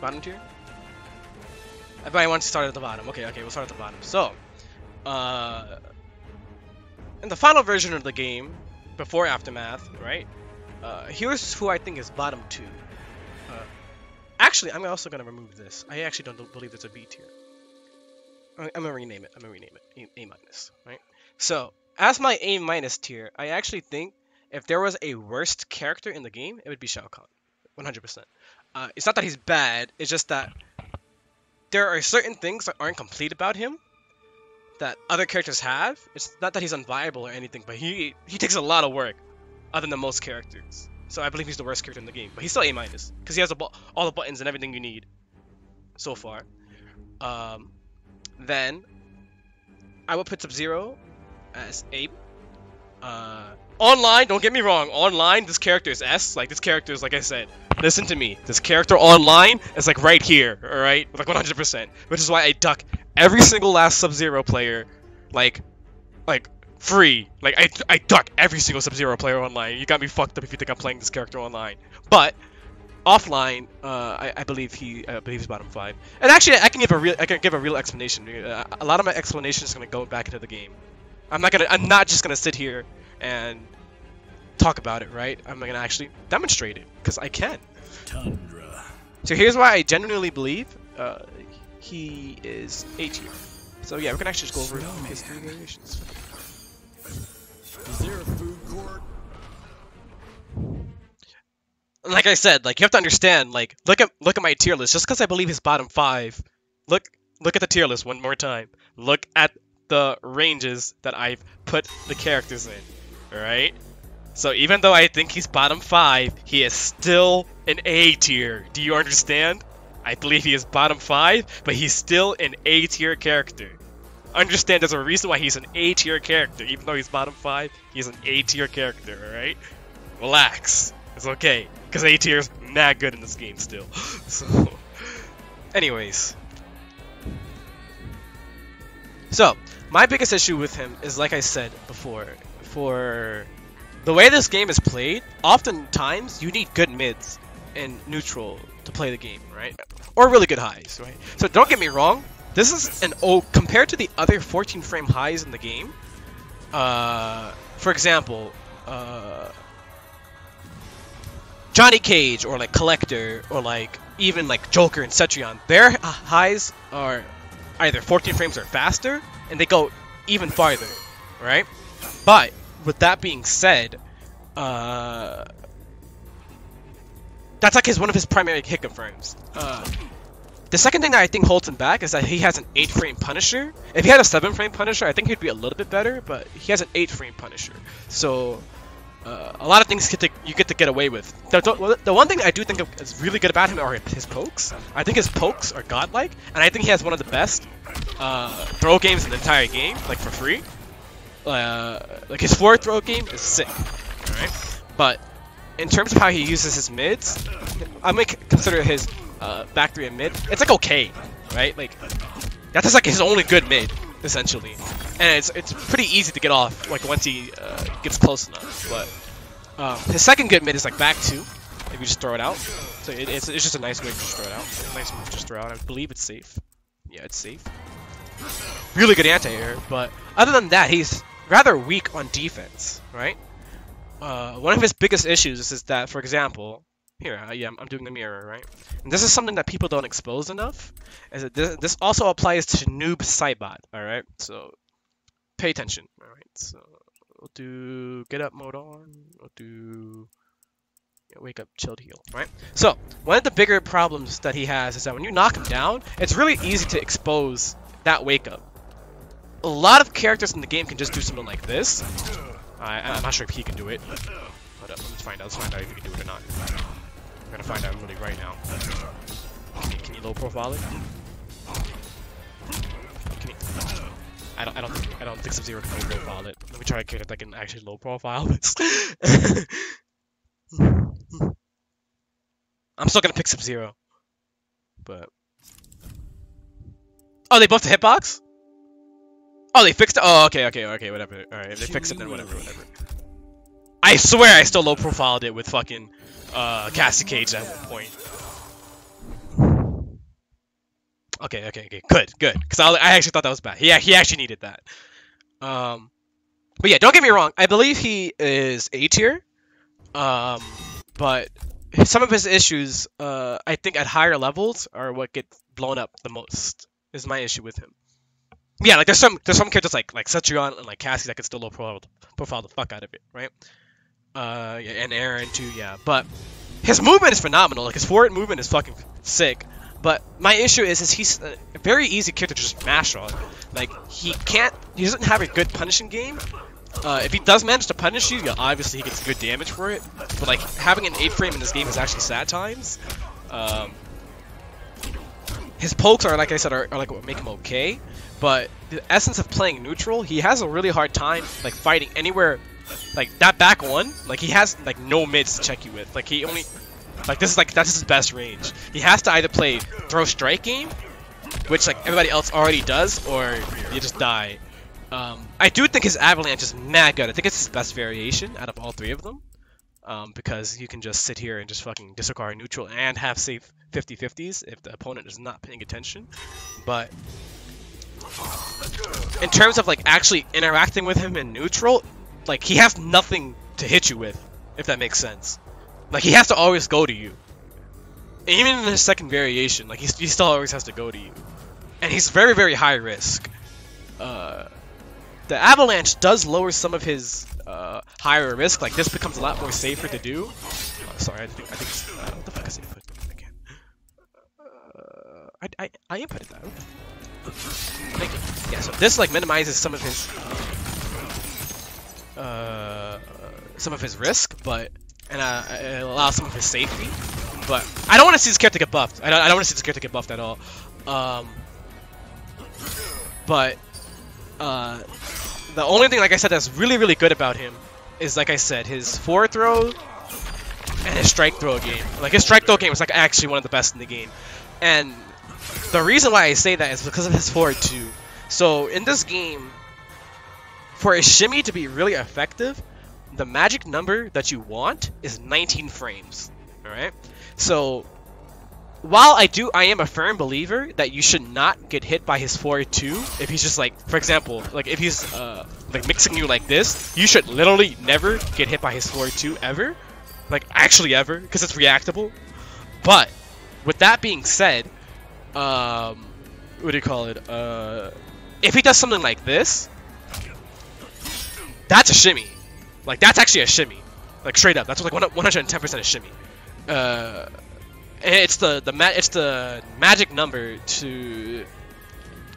Bottom tier? Everybody wants to start at the bottom. Okay, okay, we'll start at the bottom. So, uh, in the final version of the game, before Aftermath, right? Uh, here's who I think is bottom two. Uh, actually, I'm also gonna remove this. I actually don't believe it's a B tier. I'm gonna rename it. I'm gonna rename it A, a minus, right? So, as my A minus tier, I actually think if there was a worst character in the game, it would be Shao Kahn, 100%. Uh, it's not that he's bad. It's just that there are certain things that aren't complete about him that other characters have. It's not that he's unviable or anything, but he he takes a lot of work, other than most characters. So I believe he's the worst character in the game, but he's still A minus because he has all the buttons and everything you need so far. Um, then I would put Sub Zero as A. Uh, online, don't get me wrong. Online, this character is S. Like this character is like I said. Listen to me. This character online is like right here, all right, like 100%. Which is why I duck every single last Sub-Zero player, like, like free. Like I, I duck every single Sub-Zero player online. You got me fucked up if you think I'm playing this character online. But offline, uh, I, I believe he, I believe he's bottom five. And actually, I can give a real, I can give a real explanation. Uh, a lot of my explanation is gonna go back into the game. I'm not gonna, I'm not just gonna sit here and talk about it, right? I'm gonna actually demonstrate it because I can. Tundra. So here's why I genuinely believe uh, he is A tier. So yeah, we can actually just go over Snowman. his three variations. Is there a food court? like I said, like you have to understand, like look at look at my tier list. Just because I believe he's bottom five, look look at the tier list one more time. Look at the ranges that I've put the characters in. Alright? So even though I think he's bottom five, he is still an A tier. Do you understand? I believe he is bottom five, but he's still an A tier character. Understand there's a reason why he's an A tier character. Even though he's bottom five, he's an A tier character, alright? Relax. It's okay. Because A tier is not good in this game still. So, anyways. So, my biggest issue with him is, like I said before, for the way this game is played, oftentimes you need good mids and neutral to play the game, right? Or really good highs, right? So don't get me wrong, this is an oh compared to the other 14 frame highs in the game. Uh, for example, uh, Johnny Cage or like Kollector or like even like Joker and Cetrion, their highs are either 14 frames or faster, and they go even farther, right? But with that being said, uh, that's like his one of his primary hit confirms. Uh, the second thing that I think holds him back is that he has an 8 frame Punisher. If he had a 7 frame Punisher, I think he'd be a little bit better, but he has an 8 frame Punisher. So, uh, a lot of things get to, you get to get away with. The, the, the one thing I do think is really good about him are his pokes. I think his pokes are godlike, and I think he has one of the best uh, throw games in the entire game, like for free. Uh, like his forward throw game is sick, alright? But in terms of how he uses his mids, I might consider his uh, back three and mid. It's like okay, right? Like that's just like his only good mid, essentially, and it's it's pretty easy to get off like once he uh, gets close enough. But um, his second good mid is like back two, if you just throw it out. So it, it's it's just a nice way to just throw it out. Nice move to just throw out. I believe it's safe. Yeah, it's safe. Really good anti-air, but other than that, he's rather weak on defense, right? Uh, one of his biggest issues is that, for example, here, uh, yeah, I'm, I'm doing the mirror, right? And this is something that people don't expose enough. Is that this, this also applies to Noob Saibot, all right? So pay attention, all right? So we'll do get up mode on. We'll do yeah, wake up, chilled heal, right? So one of the bigger problems that he has is that when you knock him down, it's really easy to expose that wake up. A lot of characters in the game can just do something like this. I, I'm not sure if he can do it. But uh, let's find out. Let's find out if he can do it or not. I'm gonna find out really right now. Can you, can you low profile it? Can you, I don't. I don't. Think, I don't think Sub Zero can low profile it. Let me try a character that can actually low profile this. I'm still gonna pick Sub Zero, but oh, they buffed the hitbox. Oh, they fixed it. Oh, okay, okay, okay, whatever. All right, if they fix it, then whatever, whatever. I swear I still low profiled it with fucking uh, Cassie Cage at one point. Okay, okay, okay, good, good. Because I, I actually thought that was bad. Yeah, he actually needed that. Um, but yeah, don't get me wrong. I believe he is A tier. Um, but some of his issues, uh, I think at higher levels are what gets blown up the most. Is my issue with him. Yeah, like there's some there's some characters like like Cetrion and like Cassie that can still low profile profile the fuck out of it, right? Uh, yeah, and Erron too, yeah. But his movement is phenomenal. Like his forward movement is fucking sick. But my issue is, is he's a very easy character to just mash on. Like he can't, he doesn't have a good punishing game. Uh, if he does manage to punish you, yeah, obviously he gets good damage for it. But like having an 8 frame in this game is actually sad times. Um, his pokes are, like I said, are, are like what make him okay. But the essence of playing neutral, he has a really hard time like fighting anywhere. Like that back one, like he has like no mids to check you with. Like he only, like this is like that's his best range. He has to either play throw strike game, which like everybody else already does, or you just die. Um, I do think his avalanche is mad good. I think it's his best variation out of all three of them. Um, because you can just sit here and just fucking disregard neutral and have safe 50-50s if the opponent is not paying attention. But in terms of like actually interacting with him in neutral, like he has nothing to hit you with, if that makes sense. Like he has to always go to you. Even in his second variation, like he, he still always has to go to you. And he's very, very high risk. Uh, the avalanche does lower some of his uh, higher risk. Like this becomes a lot more safer to do. Oh, sorry, I think I think uh, what the fuck is input again? Uh, I I I inputted that. Yeah, so this like minimizes some of his uh some of his risk, but and uh, it allows some of his safety. But I don't want to see this character get buffed. I don't, I don't want to see this character get buffed at all. Um, but uh, the only thing, like I said, that's really, really good about him is, like I said, his forward throw and his strike throw game. Like, his strike throw game is, like, actually one of the best in the game. And the reason why I say that is because of his forward two. So, in this game, for a shimmy to be really effective, the magic number that you want is 19 frames. Alright? So, while I do, I am a firm believer that you should not get hit by his forward two. If he's just like, for example, like if he's uh, like mixing you like this, you should literally never get hit by his forward two ever, like actually ever, because it's reactable. But with that being said, um, what do you call it? Uh, if he does something like this, that's a shimmy. Like that's actually a shimmy, like straight up. That's like 110% a shimmy. Uh, it's the the ma it's the magic number to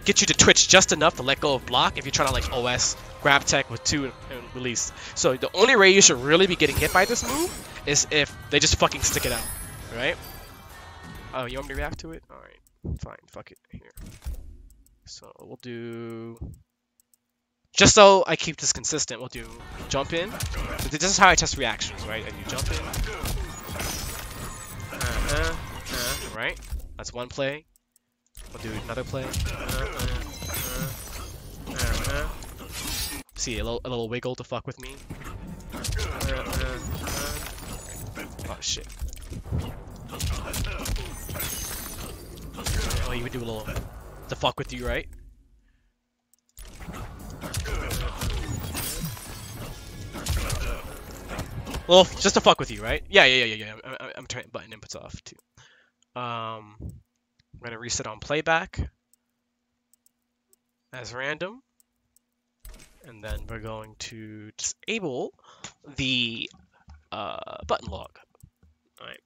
get you to twitch just enough to let go of block if you're trying to like OS grab tech with two and, release. So the only way you should really be getting hit by this move is if they just fucking stick it out, right? Oh, you want me to react to it? All right, fine, fuck it. Here. So we'll do. Just so I keep this consistent, we'll do jump in. This is how I test reactions, right? And you jump in. Uh, uh, right? That's one play. We'll do another play. Uh, See, a little, a little wiggle to fuck with me. Oh shit. Oh, you would do a little to fuck with you, right? Well, just to fuck with you, right? Yeah, yeah, yeah, yeah, yeah. I'm, I'm turning button inputs off too. Um, I'm gonna reset on playback as random, and then we're going to disable the uh, button log. All right.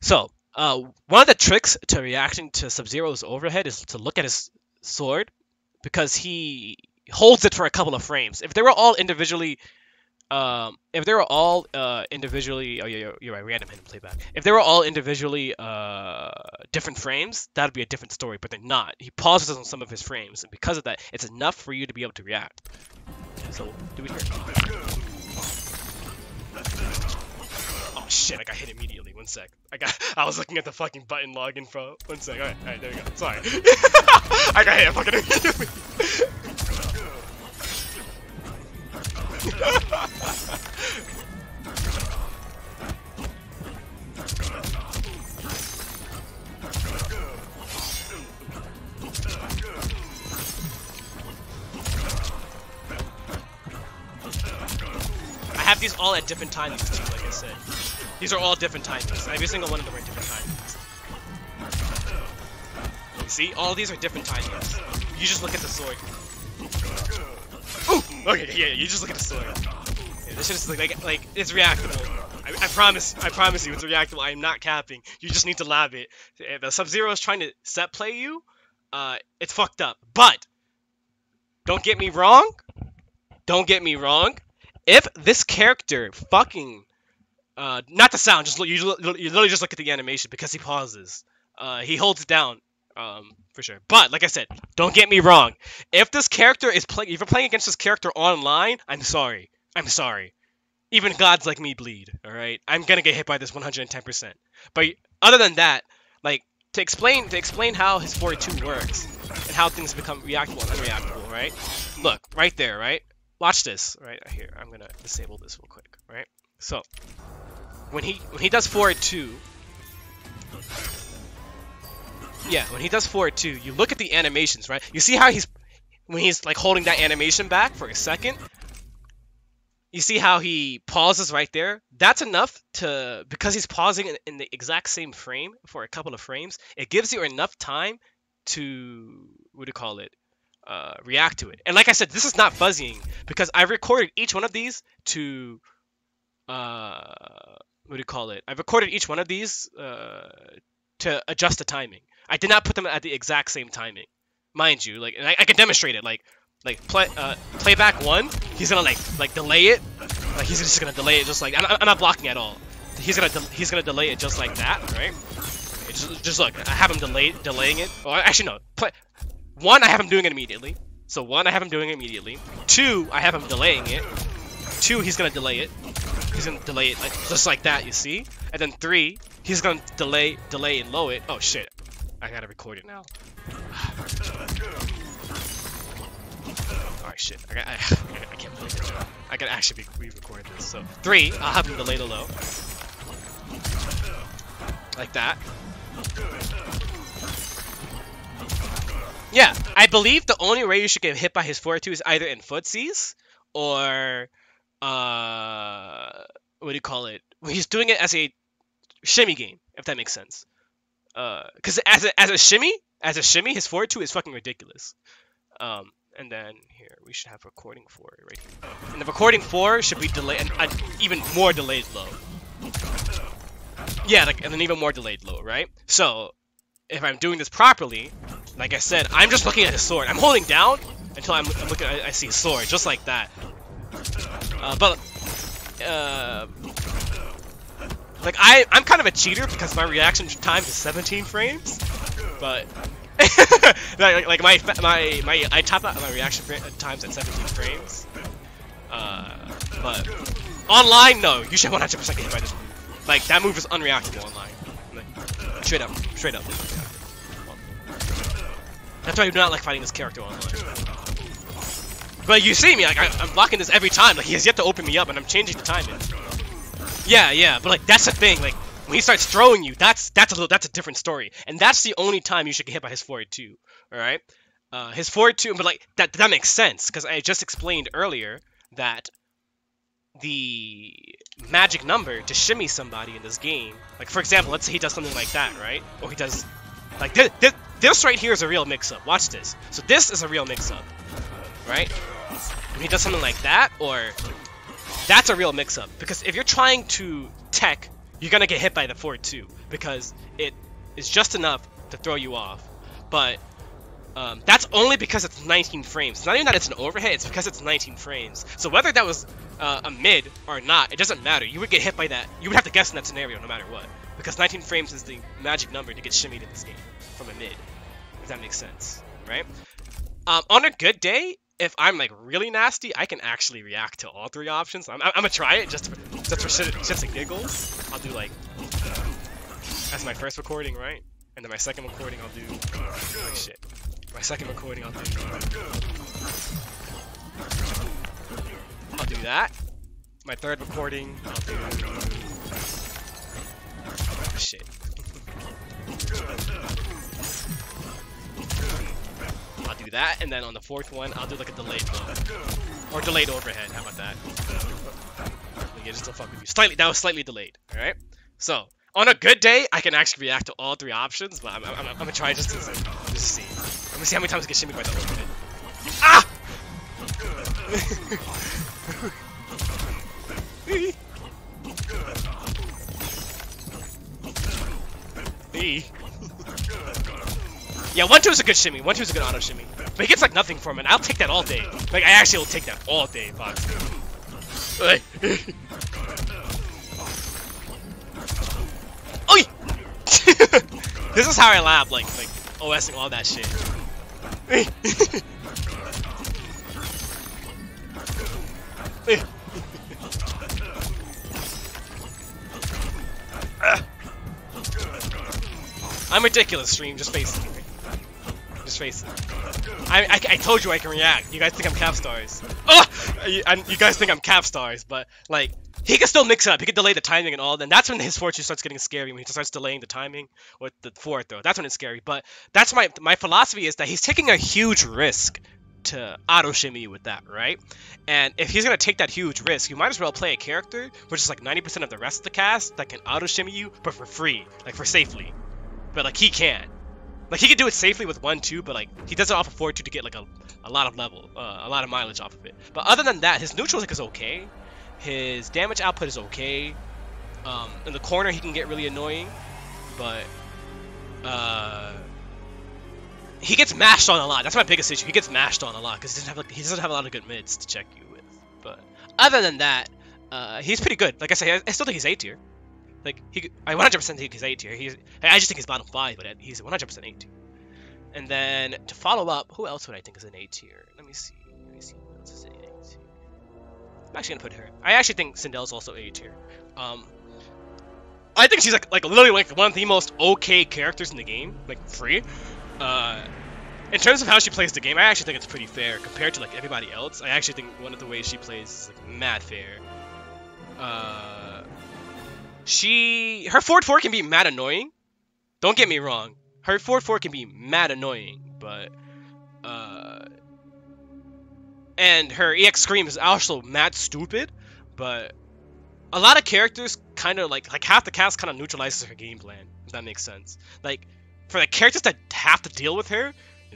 So, uh, one of the tricks to reacting to Sub-Zero's overhead is to look at his sword because he holds it for a couple of frames. If they were all individually um, if they were all uh, individually, oh yeah, you're, you're right, random hidden playback. If they were all individually uh, different frames, that'd be a different story. But they're not. He pauses on some of his frames, and because of that, it's enough for you to be able to react. So do? shit, I got hit immediately. One sec. I got I was looking at the fucking button login for. one sec. Alright, alright, there we go. Sorry. I got hit fucking immediately. I have these all at different times, like I said. These are all different timings. Every single one of them are different timings. See? All these are different timings. You just look at the sword. Ooh! Okay, yeah, yeah, you just look at the sword. Yeah, this is like, like, like, it's reactable. I, I promise, I promise you, it's reactable. I am not capping. You just need to lab it. Sub-Zero is trying to set play you, uh, it's fucked up. But, don't get me wrong. Don't get me wrong. If this character fucking, uh, not the sound, just look, you, you literally just look at the animation because he pauses. Uh, he holds it down, um, for sure. But like I said, don't get me wrong. If this character is playing, if you're playing against this character online, I'm sorry. I'm sorry. Even gods like me bleed. All right, I'm gonna get hit by this 110%. But other than that, like to explain to explain how his 42 works and how things become reactable and unreactable, right? Look, right there, right? Watch this, right here. I'm gonna disable this real quick, right? So when he when he does forward two, yeah, when he does forward two, you look at the animations, right? You see how he's when he's like holding that animation back for a second. You see how he pauses right there? That's enough to because he's pausing in, in the exact same frame for a couple of frames. It gives you enough time to what do you call it? Uh, react to it. And like I said, this is not fuzzying because I've recorded each one of these to uh, what do you call it? I've recorded each one of these uh, to adjust the timing. I did not put them at the exact same timing, mind you. Like, and I, I can demonstrate it. Like, like play uh, playback one, he's gonna like like delay it. Like he's just gonna delay it just like I'm, I'm not blocking at all. He's gonna he's gonna delay it just like that, right? Just, just look, I have him delay delaying it. Or actually no, play one I have him doing it immediately. So one I have him doing it immediately. Two I have him delaying it. Two he's gonna delay it. He's gonna delay it like just like that, you see? And then three, he's gonna delay, delay, and low it. Oh shit, I gotta record it now. Alright, shit. I, got, I, I can't believe it. I gotta actually re-record this. So three, I'll have him delay the low, like that. Yeah, I believe the only way you should get hit by his 4-2 is either in footsies or uh what do you call it? He's doing it as a shimmy game, if that makes sense. Uh, because as a as a shimmy, as a shimmy, his forward two is fucking ridiculous. Um, and then here we should have recording four right here. And the recording four should be delayed, and an even more delayed low. Yeah, like and an even more delayed low, right? So if I'm doing this properly, like I said, I'm just looking at his sword. I'm holding down until I'm, I'm looking. I, I see his sword, just like that. Uh, but uh, like I, I'm kind of a cheater because my reaction time is 17 frames, but like, like my my my I top out my reaction times at 17 frames. Uh, but online, no, you should 100% get hit by this move. Like that move is unreactable online. Like, straight up, straight up. That's why I do not like fighting this character online. But you see me, like I, am blocking this every time. Like he has yet to open me up, and I'm changing the timing. Yeah, yeah, but like that's the thing. Like when he starts throwing you, that's that's a little that's a different story, and that's the only time you should get hit by his forward two. All right, uh, his forward two, but like that that makes sense because I just explained earlier that the magic number to shimmy somebody in this game, like for example, let's say he does something like that, right? Or he does like this, this, this right here is a real mix-up. Watch this. So this is a real mix-up, right? He does something like that, or that's a real mix-up. Because if you're trying to tech, you're gonna get hit by the forward two because it is just enough to throw you off. But um, that's only because it's 19 frames. It's not even that it's an overhead, it's because it's 19 frames. So whether that was uh, a mid or not, it doesn't matter. You would get hit by that. You would have to guess in that scenario no matter what. Because 19 frames is the magic number to get shimmied in this game from a mid. If that makes sense, right? Um, on a good day, if I'm like really nasty, I can actually react to all three options. I'm, I'm gonna try it just for, just for shit, shits giggles. I'll do like that's my first recording, right? And then my second recording, I'll do like shit. My second recording, I'll do I'll do that. My third recording, I'll do shit. I'll do that, and then on the fourth one, I'll do like a delayed. Or delayed overhead, how about that? Like, it just don't fuck with you. Slightly, that was slightly delayed. All right. So on a good day, I can actually react to all three options, but I'm, I'm, I'm, I'm gonna try just to, just to see. I'm gonna see how many times I get shimmy by the ultimate. Ah! E. yeah, one two is a good shimmy. One two is a good auto shimmy. But he gets like nothing from it. I'll take that all day. Like I actually will take that all day, Fox. Oi. This is how I laugh, like like OSing all that shit. I'm ridiculous, stream. Just face Just face. I, I, I told you I can react. You guys think I'm cap stars. Oh! You, you guys think I'm cap stars, but like he can still mix it up. He can delay the timing and all. Then that's when his fortune starts getting scary. When he starts delaying the timing with the fourth throw, that's when it's scary. But that's my my philosophy is that he's taking a huge risk to auto shimmy you with that, right? And if he's gonna take that huge risk, you might as well play a character which is like 90% of the rest of the cast that can auto shimmy you, but for free, like for safely. But like he can. Like he can do it safely with one two, but like he does it off of four two to get like a, a lot of level, uh, a lot of mileage off of it. But other than that, his neutral is okay. His damage output is okay. Um, in the corner he can get really annoying, but uh, he gets mashed on a lot. That's my biggest issue. He gets mashed on a lot because he doesn't have like, he doesn't have a lot of good mids to check you with. But other than that, uh, he's pretty good. Like I say, I, I still think he's A tier. Like he, I 100% think he's A tier. He's, I just think he's bottom five, but he's 100% A tier. And then to follow up, who else would I think is an A tier? Let me see. Let me see who else is A tier. I'm actually gonna put her. I actually think Sindel's also A tier. Um, I think she's like like literally like one of the most okay characters in the game, like free. Uh, in terms of how she plays the game, I actually think it's pretty fair compared to like everybody else. I actually think one of the ways she plays is like mad fair. Uh, she her forward four can be mad annoying. Don't get me wrong, her forward four can be mad annoying, but uh, and her EX scream is also mad stupid. But a lot of characters kind of like like half the cast kind of neutralizes her game plan. If that makes sense. Like for the characters that have to deal with her,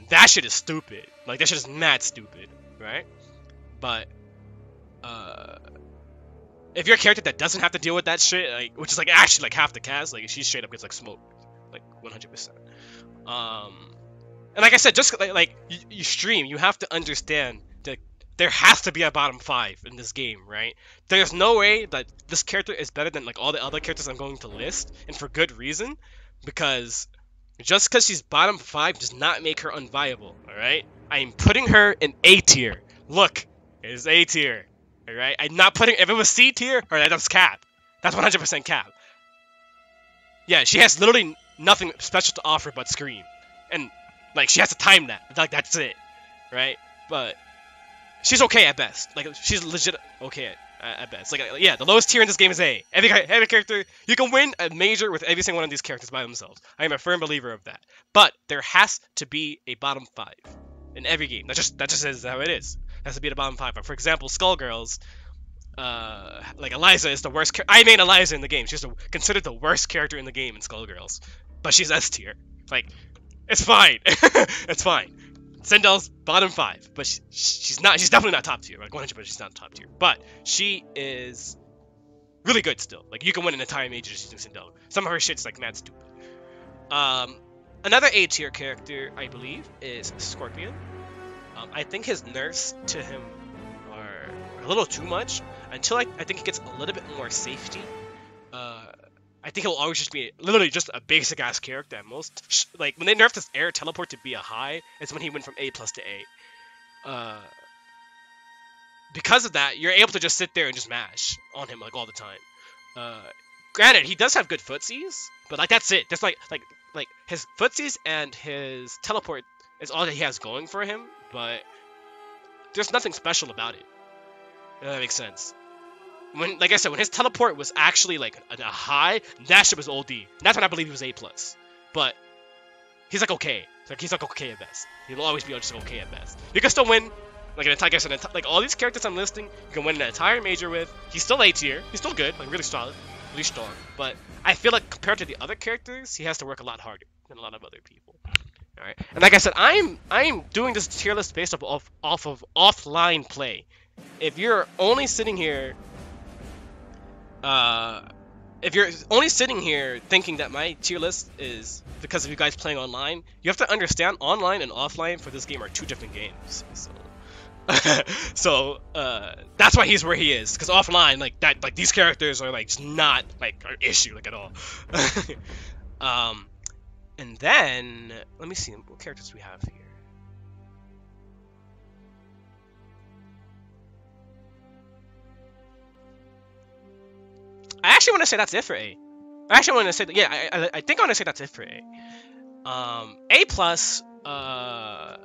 that shit is stupid. Like that shit is mad stupid, right? But uh if you're a character that doesn't have to deal with that shit, like which is like actually like half the cast, like she straight up gets like smoked, like 100%. Um, and like I said, just like, like you, you stream, you have to understand that there has to be a bottom five in this game, right? There's no way that this character is better than like all the other characters I'm going to list, and for good reason, because just because she's bottom five does not make her unviable, alright? I'm putting her in A tier. Look, it is A tier. Alright? I'm not putting if it was C tier, alright, that's cap. That's 100% cap. Yeah, she has literally nothing special to offer but scream. And like she has to time that. Like that's it. Right? But she's okay at best. Like she's legit okay at, at best. Like uh, yeah, the lowest tier in this game is A. Every every character you can win a major with every single one of these characters by themselves. I am a firm believer of that. But there has to be a bottom five in every game. That just that just is how it is. Has to be the bottom five. For example, Skullgirls, uh, like Eliza is the worst. Char- I made Eliza in the game. She's the, considered the worst character in the game in Skullgirls, but she's S tier. Like, it's fine. it's fine. Sindel's bottom five, but she, she's not. She's definitely not top tier. Like 100, but she's not top tier. But she is really good still. Like you can win an entire major just using Sindel. Some of her shit's like mad stupid. Um, another A tier character I believe is Scorpion. Um, I think his nerfs to him are a little too much until I, I think he gets a little bit more safety. Uh, I think he'll always just be literally just a basic ass character at most. Like when they nerfed his air teleport to be a high, it's when he went from A plus to A. Uh, because of that, you're able to just sit there and just mash on him like all the time. Uh, granted, he does have good footsies, but like that's it. That's like like like his footsies and his teleport is all that he has going for him, but there's nothing special about it. If that makes sense. When, like I said, when his teleport was actually like a, a high, that shit was D. That's when I believe he was A plus. But he's like okay. Like he's like okay at best. He'll always be just okay at best. You can still win Like an entire, an like all these characters I'm listing, you can win an entire major with. He's still A tier. He's still good, like really solid, really strong. But I feel like compared to the other characters, he has to work a lot harder than a lot of other people. All right. And like I said, I'm I'm doing this tier list based off off, off of offline play. If you're only sitting here, uh, if you're only sitting here thinking that my tier list is because of you guys playing online, you have to understand online and offline for this game are two different games. So, so uh, that's why he's where he is. Because offline, like that, like these characters are like just not like an issue like at all. um, and then let me see what characters we have here. I actually want to say that's it for A. I actually want to say that, yeah, I, I, I think I want to say that's it for A. Um, A plus, uh,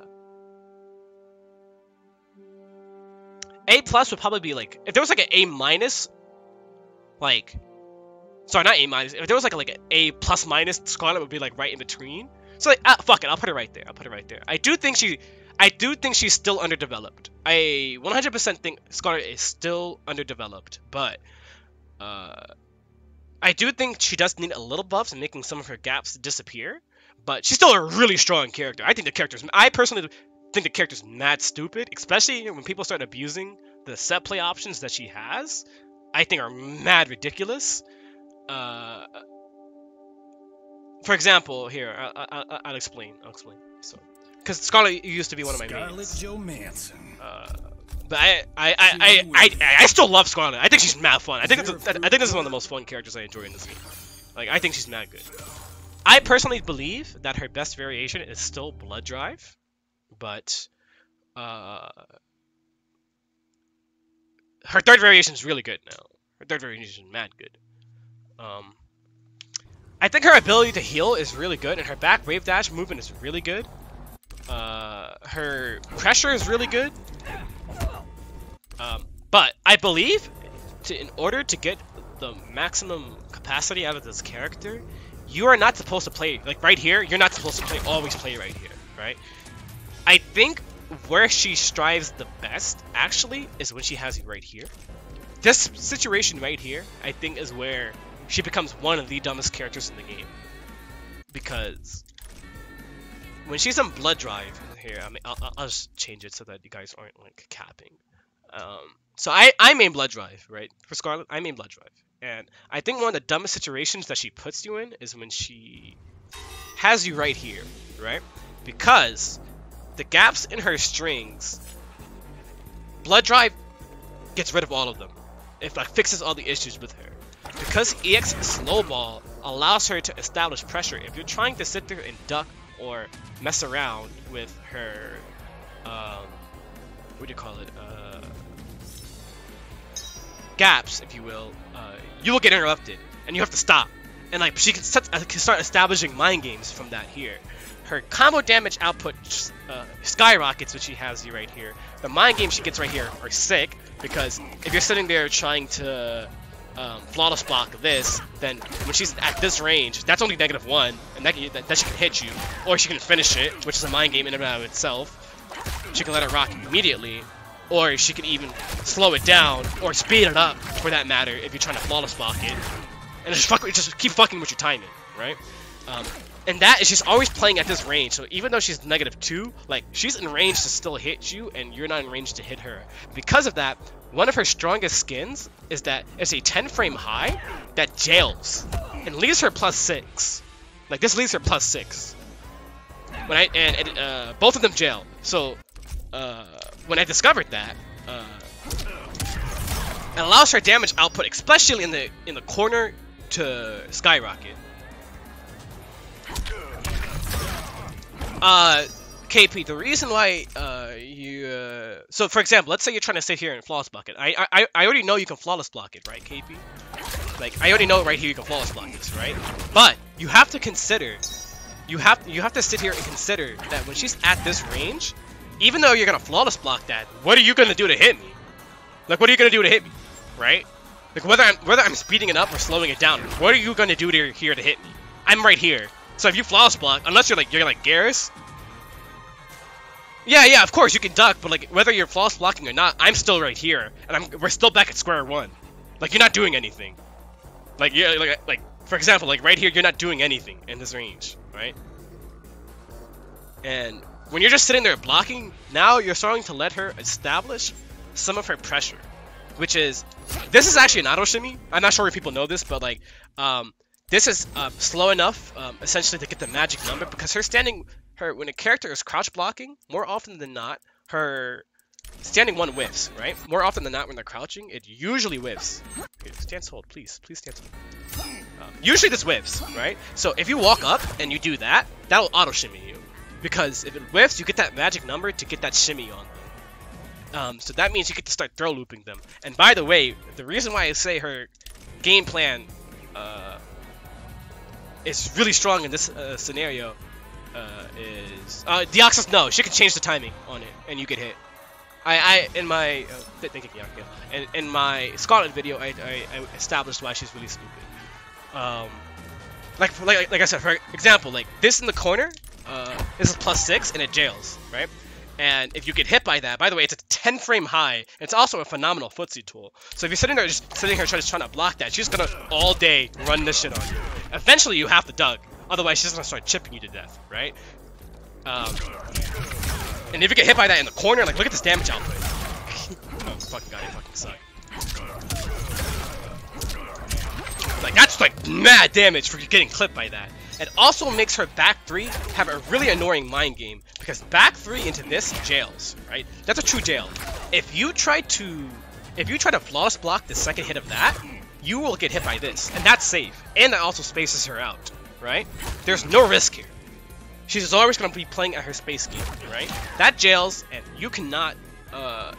A plus would probably be like if there was like an A minus, like, sorry, not A minus. If there was like a, like an A plus minus, Skarlet would be like right in between. So like, ah, fuck it, I'll put it right there. I'll put it right there. I do think she, I do think she's still underdeveloped. I 100% think Skarlet is still underdeveloped, but uh, I do think she does need a little buffs and making some of her gaps disappear. But she's still a really strong character. I think the character's. I personally think the character's mad stupid, especially when people start abusing the set play options that she has. I think are mad ridiculous. Uh, for example, here I, will explain. I'll explain. So, because Skarlet used to be one of my Scarlett mains. Johansson. Uh, but I I, I, I, I, I still love Skarlet. I think she's mad fun. I think it's a, I think this is one of the most fun characters I enjoy in this game. Like I think she's mad good. I personally believe that her best variation is still Blood Drive, but uh, her third variation is really good now. Her third variation is mad good. Um, I think her ability to heal is really good, and her back wave dash movement is really good. Uh, her pressure is really good. Um, but I believe, to, in order to get the maximum capacity out of this character, you are not supposed to play like right here. You're not supposed to play always play right here, right? I think where she strives the best actually is when she has you right here. This situation right here, I think, is where she becomes one of the dumbest characters in the game because when she's on Blood Drive here, I mean, I'll, I'll just change it so that you guys aren't like capping. Um, so I I main Blood Drive right for Skarlet. I main Blood Drive, and I think one of the dumbest situations that she puts you in is when she has you right here, right? Because the gaps in her strings, Blood Drive gets rid of all of them. It like fixes all the issues with her. Because EX Slowball allows her to establish pressure. If you're trying to sit there and duck or mess around with her, um, what do you call it? Uh, gaps, if you will, uh, you will get interrupted, and you have to stop. And like she can, set, uh, can start establishing mind games from that here. Her combo damage output uh, skyrockets, which she has you right here. The mind games she gets right here are sick because if you're sitting there trying to um, flawless block this, then when she's at this range, that's only negative one, and that, that, that she can hit you, or she can finish it, which is a mind game in and of itself. She can let it rock immediately, or she can even slow it down, or speed it up, for that matter, if you're trying to flawless block it. And just, fuck, just keep fucking with your timing, right? Um, and that is she's always playing at this range. So even though she's negative two, like she's in range to still hit you, and you're not in range to hit her. Because of that, one of her strongest skins is that it's a 10 frame high that jails and leaves her plus six. Like this leaves her plus six. When I and, and uh, both of them jail. So uh, when I discovered that, uh, it allows her damage output, especially in the in the corner, to skyrocket. Uh, KP, the reason why uh, you uh, so for example, let's say you're trying to sit here and flawless block it. I I I already know you can flawless block it, right, KP? Like I already know right here you can flawless block this, right? But you have to consider, you have you have to sit here and consider that when she's at this range, even though you're gonna flawless block that, what are you gonna do to hit me? Like what are you gonna do to hit me, right? Like whether I'm whether I'm speeding it up or slowing it down, what are you gonna do to here to hit me? I'm right here. So if you flawless block, unless you're like you're like Garrus, Yeah, yeah, of course you can duck, but like whether you're floss blocking or not, I'm still right here, and I'm we're still back at square one. Like you're not doing anything. Like yeah, like like for example, like right here, you're not doing anything in this range, right? And when you're just sitting there blocking, now you're starting to let her establish some of her pressure, which is this is actually an auto shimmy. I'm not sure if people know this, but like um, this is uh, slow enough um, essentially to get the magic number because her standing her when a character is crouch blocking, more often than not, her standing one whiffs, right? More often than not when they're crouching, it usually whiffs. Okay, stand hold, please. Please stand hold. Um, usually this whiffs, right? So if you walk up and you do that, that'll auto shimmy you. Because if it whiffs, you get that magic number to get that shimmy on them. Um, so that means you get to start throw looping them. And by the way, the reason why I say her game plan uh, is really strong in this uh, scenario uh, is uh, Deoxys. No, she can change the timing on it, and you get hit. I, I in my uh, thank you, yeah, in, in my Skarlet video, I, I, I established why she's really stupid. Um, like, like like I said, for example, like this in the corner, uh, this is plus six, and it jails, right? And if you get hit by that, by the way, it's a 10 frame high. It's also a phenomenal footsie tool. So if you're sitting there just sitting here just trying to block that, she's gonna all day run this shit on you. Eventually you have to dug. Otherwise she's gonna start chipping you to death, right? Um, and if you get hit by that in the corner, like look at this damage output. oh fucking god, you fucking suck. Like that's like mad damage for getting clipped by that. It also makes her back three have a really annoying mind game because back three into this jails, right? That's a true jail. If you try to, if you try to flawless block the second hit of that, you will get hit by this, and that's safe. And that also spaces her out, right? There's no risk here. She's always going to be playing at her space game, right? That jails, and you cannot uh,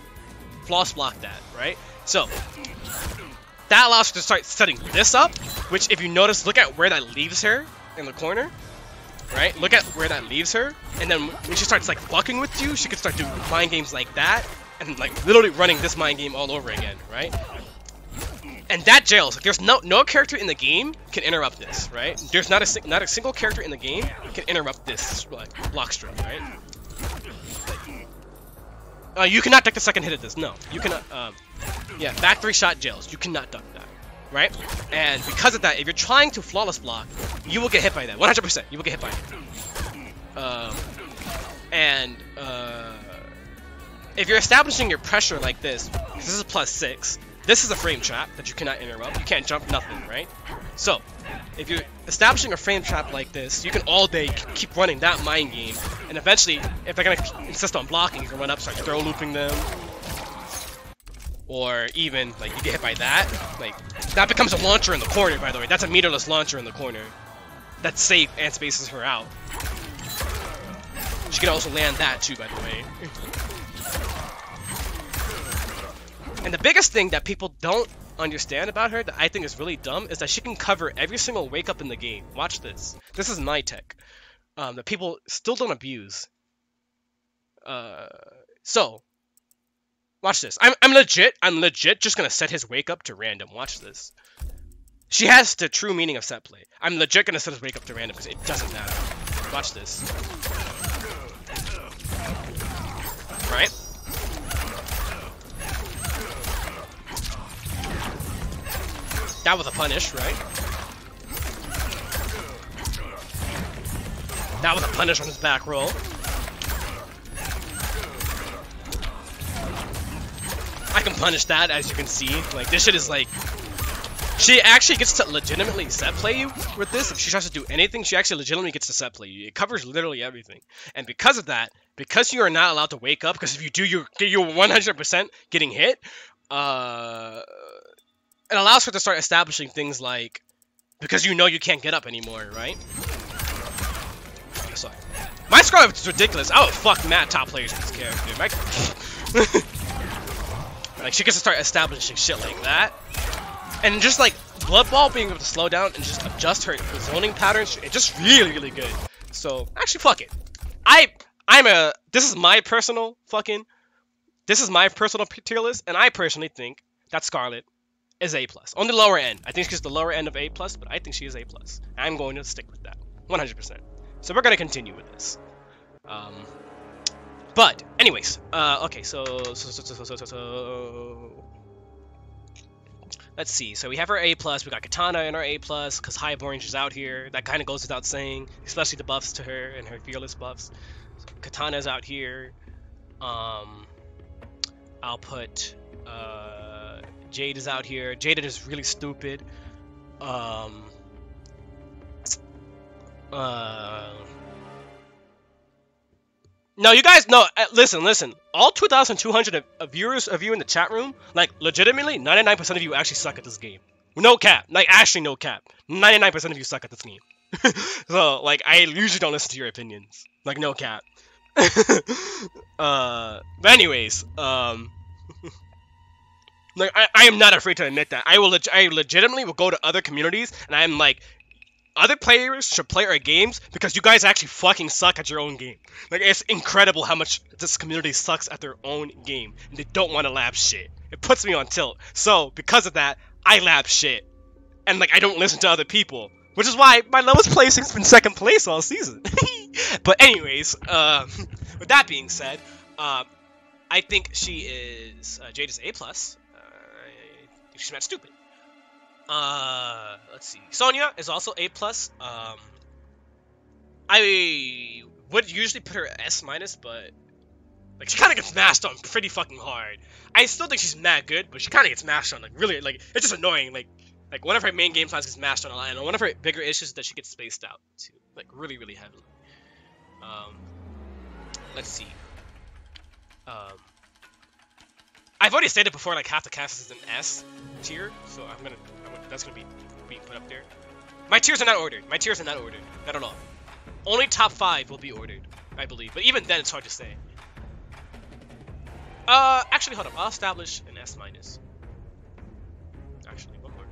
floss block that, right? So, that allows her to start setting this up, which if you notice, look at where that leaves her in the corner, right? Look at where that leaves her, and then when she starts like fucking with you, she can start doing mind games like that, and like literally running this mind game all over again, right? And that jails. Like, there's no no character in the game can interrupt this, right? There's not a not a single character in the game can interrupt this like block string, right? Uh, you cannot duck the second hit of this. No, you cannot. Um, yeah, back three shot jails. You cannot duck that right? And because of that, if you're trying to flawless block, you will get hit by that. 100%, you will get hit by it. Um, and uh, if you're establishing your pressure like this, this is plus six. This is a frame trap that you cannot interrupt. You can't jump nothing, right? So, if you're establishing a frame trap like this, you can all day keep running that mind game, and eventually, if they're gonna insist on blocking, you can run up, start throw looping them, or even like you get hit by that, like that becomes a launcher in the corner. By the way, that's a meterless launcher in the corner. That's safe and spaces her out. She can also land that too, by the way. And the biggest thing that people don't understand about her that I think is really dumb is that she can cover every single wake up in the game. Watch this. This is my tech um, that people still don't abuse. Uh, so Watch this. I'm, I'm legit. I'm legit just gonna set his wake up to random. Watch this. She has the true meaning of set play. I'm legit gonna set his wake up to random because it doesn't matter. Watch this. That was a punish, right? That was a punish on his back roll. I can punish that, as you can see. Like, this shit is like... She actually gets to legitimately set play you with this. If she tries to do anything, she actually legitimately gets to set play you. It covers literally everything. And because of that, because you are not allowed to wake up, because if you do, you're, you're 100% getting hit, uh, it allows her to start establishing things like, because you know you can't get up anymore, right? Sorry. My Skarlet is ridiculous. I would fuck mad top players with this character. My... Like, she gets to start establishing shit like that. And just, like, Blood Ball being able to slow down and just adjust her zoning patterns, it's just really, really good. So, actually, fuck it. I, I'm a, this is my personal fucking, this is my personal tier list, and I personally think that Skarlet is A+. plus On the lower end. I think she's the lower end of A+, plus, but I think she is A+. plus. I'm going to stick with that. 100%. So we're going to continue with this. Um, But anyways, uh, okay, so so, so, so, so, so, so let's see. So we have our A plus. We got Katana in our A plus because High Orange is out here. That kind of goes without saying, especially the buffs to her and her fearless buffs. So Katana's out here. Um, I'll put uh, Jade is out here. Jade is really stupid. Um, uh, no, you guys, no, uh, listen, listen. All 2,200 of, viewers of you in the chat room, like, legitimately, 99% of you actually suck at this game. No cap. Like, actually, no cap. 99% of you suck at this game. so, like, I usually don't listen to your opinions. Like, no cap. uh, but anyways, um... like, I, I am not afraid to admit that. I will, leg I legitimately will go to other communities, and I'm like, other players should play our games because you guys actually fucking suck at your own game. Like, it's incredible how much this community sucks at their own game, and they don't want to lab shit. It puts me on tilt. So, because of that, I lab shit. And, like, I don't listen to other people. Which is why my lowest placing's been second place all season. but anyways, uh, with that being said, uh, I think she is, uh, Jade is A+. plus. I think she's not stupid. Uh, let's see. Sonya is also A plus. Um, I would usually put her S minus, but like she kind of gets mashed on pretty fucking hard. I still think she's mad good, but she kind of gets mashed on like really like it's just annoying. Like like one of her main game plans gets mashed on a lot, and one of her bigger issues is that she gets spaced out too, like really really heavily. Um, let's see. Um, I've already stated before, like half the cast is an S tier, so I'm gonna, I'm gonna that's gonna be being put up there. My tiers are not ordered. My tiers are not ordered. Not at all. Only top five will be ordered, I believe. But even then, it's hard to say. Uh, actually, hold up. I'll establish an S minus. Actually, one more.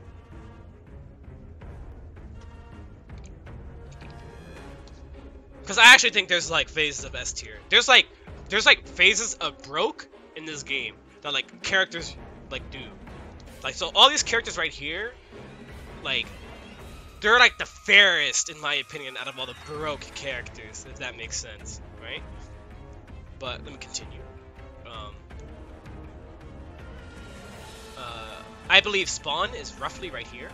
Because I actually think there's like phases of S tier. There's like, there's like phases of broke in this game that like characters like do. Like so all these characters right here, like they're like the fairest in my opinion out of all the broke characters, if that makes sense, right? But let me continue. Um, uh, I believe Spawn is roughly right here.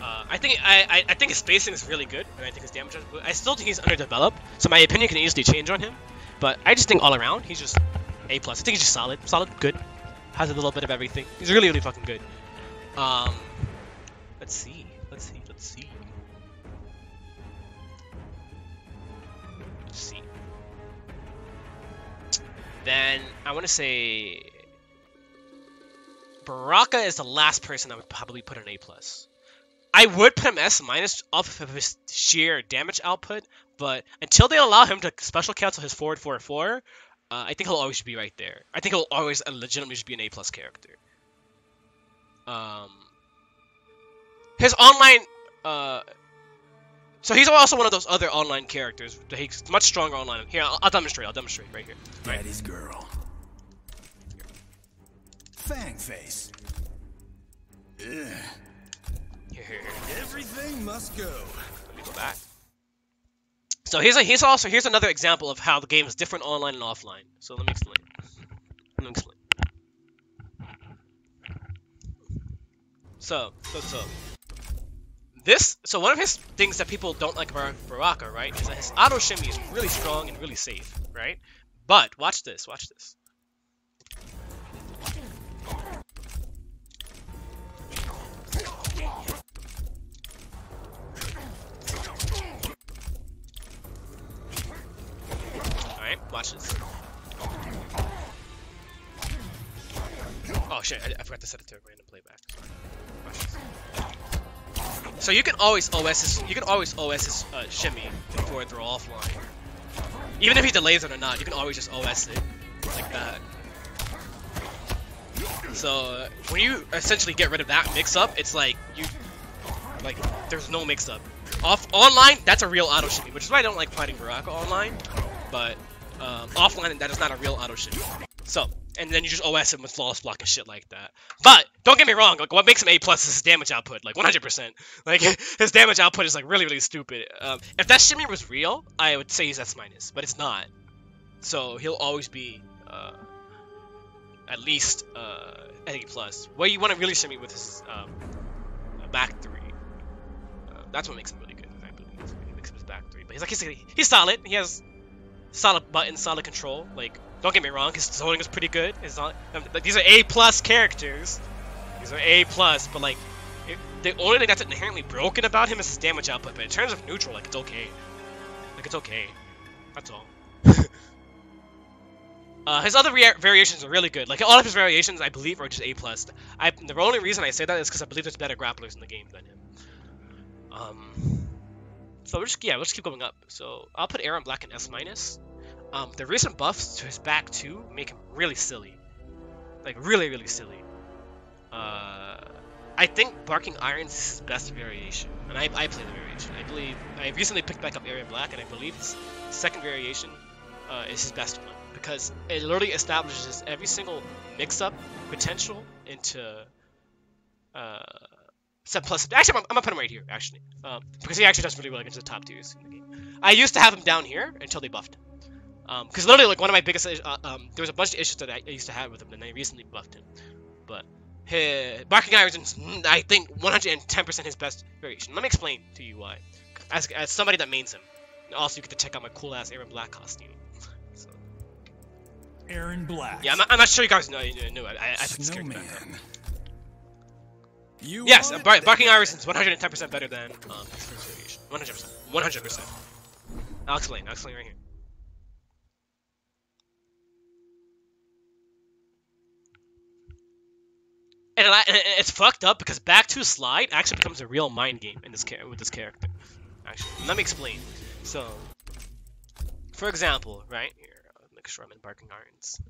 Uh, I think I, I, I think his spacing is really good, and I think his damage. Is, I still think he's underdeveloped, so my opinion can easily change on him. But I just think all around he's just a plus. I think he's just solid, solid, good. Has a little bit of everything. He's really, really fucking good. Um, let's see, let's see, let's see. Let's see. Then I want to say Baraka is the last person I would probably put an A plus. I would put him S minus off of his sheer damage output, but until they allow him to special cancel his forward 4 4, uh, I think he'll always be right there. I think he'll always uh, legitimately just be an A plus character. Um, his online, uh, so he's also one of those other online characters. He's much stronger online. Here, I'll, I'll demonstrate. I'll demonstrate right here. Right. Daddy's girl. Fang face. Ugh. Here, here, here. Everything must go. Let me go back. So here's a, here's also here's another example of how the game is different online and offline. So let me explain. Let me explain. So so so this so one of his things that people don't like about Baraka, right, is that his auto shimmy is really strong and really safe, right? But watch this, watch this. Alright, watch this. Oh shit, I, I forgot to set it to a random playback. So you can always OS his, you can always OS his uh, shimmy before throw offline. Even if he delays it or not, you can always just OS it like that. So uh, when you essentially get rid of that mix-up, it's like you like there's no mix-up. Off online, that's a real auto shimmy, which is why I don't like fighting Baraka online. But um, offline, and that is not a real auto shimmy. So, and then you just OS him with flawless block and shit like that. But don't get me wrong, like what makes him A plus is his damage output, like 100%. Like his damage output is like really really stupid. Um, if that shimmy was real, I would say he's S minus, but it's not. So he'll always be uh, at least uh, A plus. What you want to really show me with his um, back three. Uh, that's what makes him really good, I believe. Makes him his back three. But he's like he's, he's solid. He has solid buttons, solid control. Like don't get me wrong, his zoning is pretty good. His um, these are A plus characters. These are A plus, but like it, the only thing that's inherently broken about him is his damage output. But in terms of neutral, like it's okay. Like it's okay. That's all. uh, his other variations are really good. Like all of his variations, I believe, are just A plus. I the only reason I say that is because I believe there's better grapplers in the game than him. Um. So we're just yeah, we'll just keep going up. So I'll put Erron Black in S minus. Um, the recent buffs to his back too make him really silly, like really really silly. Uh, I think Barking Irons is his best variation, and I, I play the variation. I believe I recently picked back up Erron Black, and I believe his second variation uh, is his best one because it literally establishes every single mix-up potential into uh, set plus. Actually, I'm, I'm, gonna put him right here actually, um, because he actually does really well against the top tiers in the game. I used to have him down here until they buffed him. Because um, literally, like one of my biggest, uh, um, there was a bunch of issues that I used to have with him, and I recently buffed him. But his Barking Irons, I think 110% his best variation. Let me explain to you why. As, as somebody that mains him. Also, you get to check out my cool ass Erron Black costume. So. Erron Black. Yeah, I'm not, I'm not, sure you guys know. You knew it. I, I put this character You yes, Bar Barking Irons is 110% better than um, his first variation. 100%. 100%. I'll explain. I'll explain right here. And, it's fucked up because back to slide actually becomes a real mind game in this with this character. Actually, let me explain. So, for example, right here, I'll make sure I'm in Barking Irons.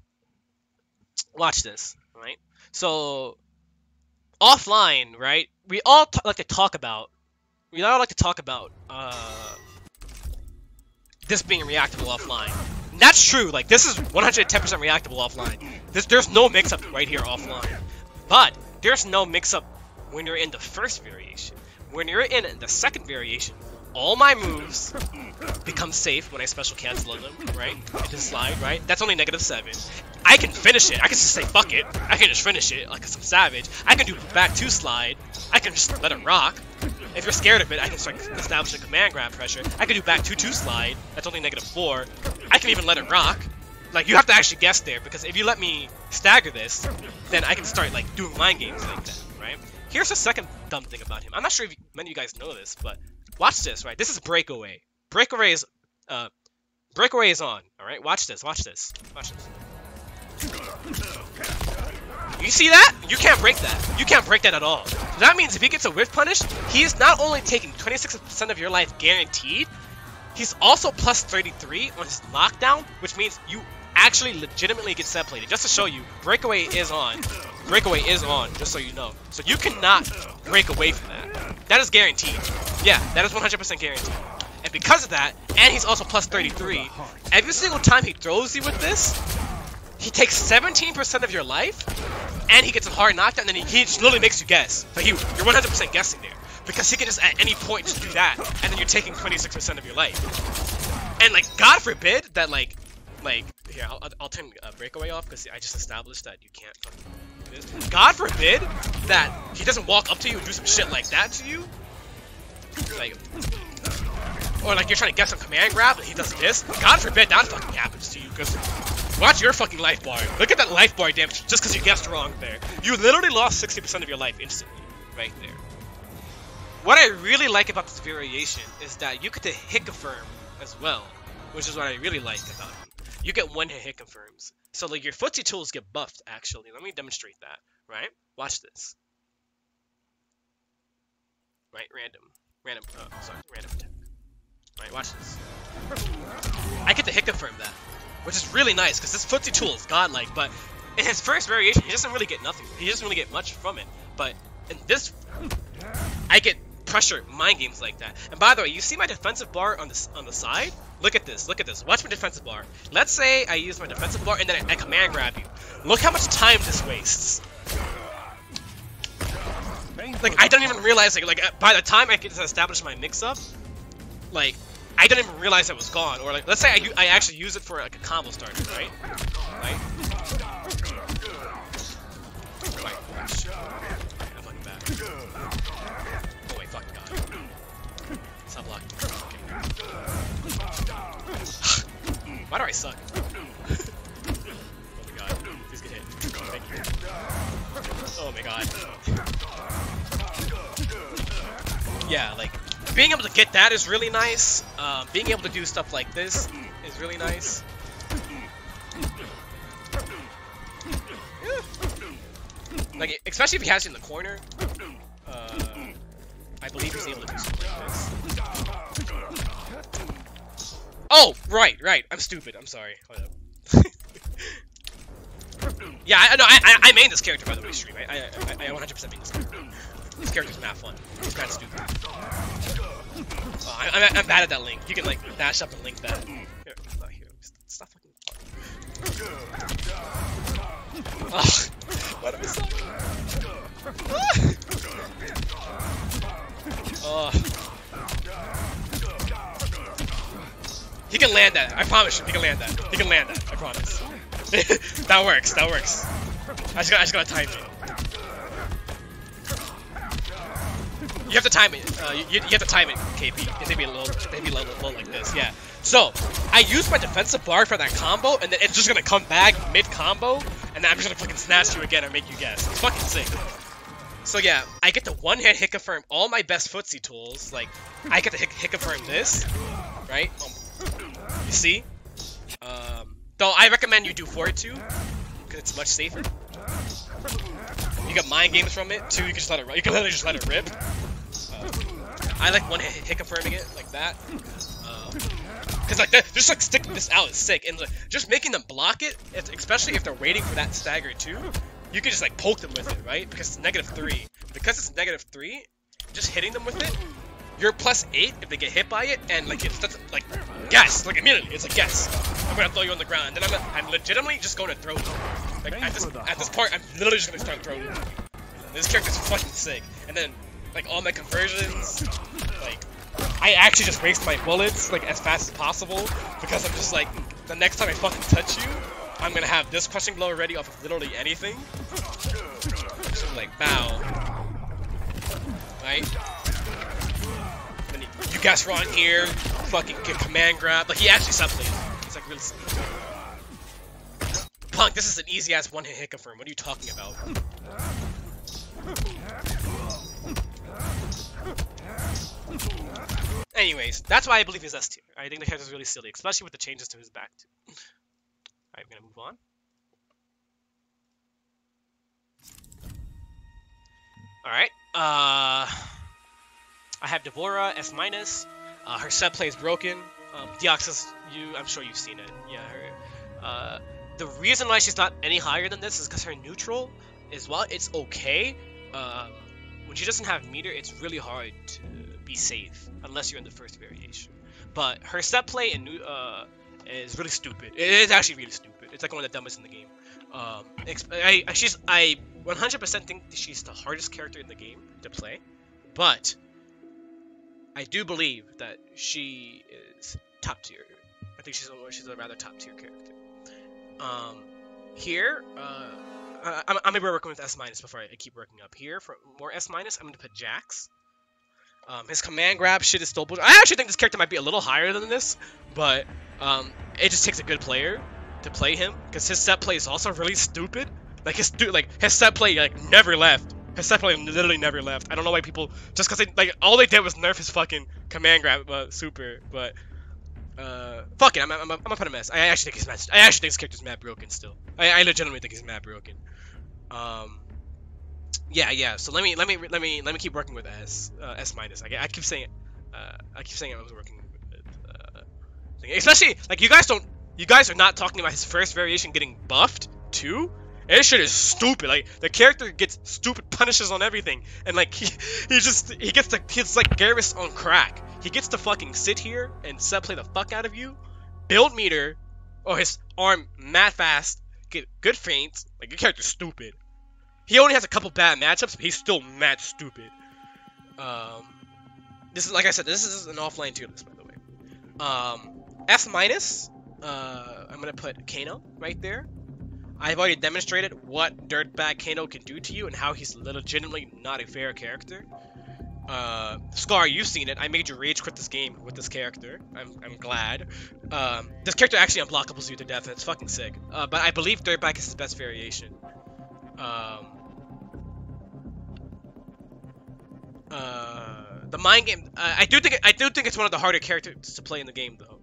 Watch this, right? So, offline, right? We all like to talk about. We all like to talk about uh, this being reactable offline. And that's true. Like this is 110% reactable offline. This, there's no mix-up right here offline. But there's no mix-up when you're in the first variation. When you're in the second variation, all my moves become safe when I special cancel them, right? Into slide, right? That's only negative 7. I can finish it. I can just say, fuck it. I can just finish it like some savage. I can do back 2 slide. I can just let it rock. If you're scared of it, I can start establishing command grab pressure. I can do back 2-2 slide. That's only negative 4. I can even let it rock. Like, you have to actually guess there, because if you let me stagger this, then I can start, like, doing mind games like that, right? Here's the second dumb thing about him. I'm not sure if many of you guys know this, but watch this, right? This is Breakaway. Breakaway is, uh, Breakaway is on, alright? Watch this, watch this, watch this. You see that? You can't break that. You can't break that at all. So that means if he gets a whiff punish, he is not only taking 26% of your life guaranteed, he's also plus 33 on his knockdown, which means you actually legitimately get set plated. Just to show you, breakaway is on. Breakaway is on, just so you know. So you cannot break away from that. That is guaranteed. Yeah, that is 100% guaranteed. And because of that, and he's also plus 33, every single time he throws you with this, he takes 17% of your life, and he gets a hard knockdown, and then he, he just literally makes you guess. Like, you're 100% guessing there. Because he can just at any point just do that, and then you're taking 26% of your life. And, like, God forbid that, like, like, here, I'll, I'll turn uh, Breakaway off because I just established that you can't do this. God forbid that he doesn't walk up to you and do some shit like that to you. Like, or like you're trying to get some command grab and he does this. God forbid that fucking happens to you because watch your fucking life bar. Look at that life bar damage just because you guessed wrong there. You literally lost 60% of your life instantly right there. What I really like about this variation is that you get to hit confirm as well, which is what I really like about it you get one hit hit confirms. So like your footsie tools get buffed actually. Let me demonstrate that, right? Watch this. Right, random. Random, uh, oh, sorry, random attack. Right, watch this. I get to hit confirm that, which is really nice, because this footsie tool is godlike, but in his first variation, he doesn't really get nothing. He doesn't really get much from it, but in this, I get pressure mind games like that. And by the way, you see my defensive bar on the, on the side? Look at this, look at this. Watch my defensive bar. Let's say I use my defensive bar and then I, I command grab you. Look how much time this wastes. Like, I don't even realize, like, like uh, by the time I get to establish my mix-up, like, I didn't even realize it was gone. Or like, let's say I actually use it for like a combo starter? Right? Right. Why do I suck? oh my god. Please get hit. Thank you. Oh my god. Yeah, like, being able to get that is really nice. Um, being able to do stuff like this is really nice. Like, especially if he has you in the corner. Uh, I believe he's able to do something like this. Oh, right, right. I'm stupid. I'm sorry. Hold up. yeah, I, know. I, I, I made this character by the way, stream. I, I, I, I 100% made this character. This character's mad fun. He's mad stupid. Oh, I, I'm, I'm bad at that link. You can like dash up and link that. Here, not here. Stop fucking. Ugh. Why do I suck? Ah. He can land that. I promise you, he can land that. He can land that. I promise. that works. That works. I just got. I just gotta time it. You have to time it. Uh, you, you have to time it, KP. It's maybe a little, maybe a little, little like this. Yeah. So I use my defensive bar for that combo, and then it's just gonna come back mid combo, and then I'm just gonna fucking snatch you again and make you guess. It's fucking sick. So yeah, I get to one hit hit confirm all my best footsie tools. Like I get to hit confirm this, right? Um, you see? Um, though I recommend you do fortitude because it's much safer. You get mind games from it too. You can just let it. You can literally just let it rip. Uh, I like one hit, hit confirming it like that. Um, Cause like that, just like sticking this out is sick, and like, just making them block it, especially if they're waiting for that stagger too, you can just like poke them with it, right? Because it's negative three. Because it's negative three, just hitting them with it, you're plus eight if they get hit by it, and like it's just like guess, like immediately it's a guess. I'm gonna throw you on the ground, and then I'm, I'm legitimately just going to throw you. Like at this at this part, I'm literally just gonna start throwing you. This character's fucking sick, and then like all my conversions, like I actually just waste my bullets like as fast as possible because I'm just like the next time I fucking touch you, I'm gonna have this crushing blow ready off of literally anything. Like bow, right? You, guys run here, fucking command grab. Like he actually something. He's like really. Punk, this is an easy ass one hit confirm. What are you talking about? Anyways, that's why I believe he's S tier. I think the character's really silly, especially with the changes to his back too. Alright, we're gonna move on. Alright, uh... I have D'Vorah, S minus. Uh, her set play is broken. Um, Deoxys, you, I'm sure you've seen it. Yeah, her, uh, the reason why she's not any higher than this is because her neutral is, while it's okay, um, when she doesn't have meter, it's really hard to be safe unless you're in the first variation. But her set play and uh, is really stupid. It is actually really stupid. It's like one of the dumbest in the game. Um, I, I she's I 100% think she's the hardest character in the game to play, but I do believe that she is top tier. I think she's a, she's a rather top tier character. Um, here, uh, I, I'm, I'm gonna be working with S minus before I keep working up. Here for more S minus, I'm gonna put Jax. Um, his command grab shit is still bullshit. I actually think this character might be a little higher than this, but um, it just takes a good player to play him because his set play is also really stupid. Like his like his set play like never left. His play literally never left. I don't know why people just because they like all they did was nerf his fucking command grab uh, super, but uh, fuck it, I'm, I'm, I'm gonna put a mess. I actually think he's mad. I actually think this character's mad broken still. I, I legitimately think he's mad broken. Um, yeah, yeah. So let me let me let me let me keep working with S uh, S minus. I, I keep saying uh, I keep saying I was working with uh, especially like you guys don't you guys are not talking about his first variation getting buffed too. This shit is stupid. Like the character gets stupid punishes on everything, and like he he just he gets the he's like Geras on crack. He gets to fucking sit here and set play the fuck out of you, build meter, or his arm mad fast, get good feints. Like your character's stupid. He only has a couple bad matchups, but he's still mad stupid. Um, this is like I said, this is an offline tier list, by the way. Um, S minus, uh, I'm gonna put Kano right there. I've already demonstrated what Dirtbag Kano can do to you and how he's legitimately not a fair character. Uh, Scar, you've seen it. I made you rage quit this game with this character. I'm, I'm glad. Um, this character actually unblockables you to death, and it's fucking sick. Uh, but I believe Dirtbag is his best variation. Um, uh, the mind game. Uh, I do think I do think it's one of the harder characters to play in the game, though.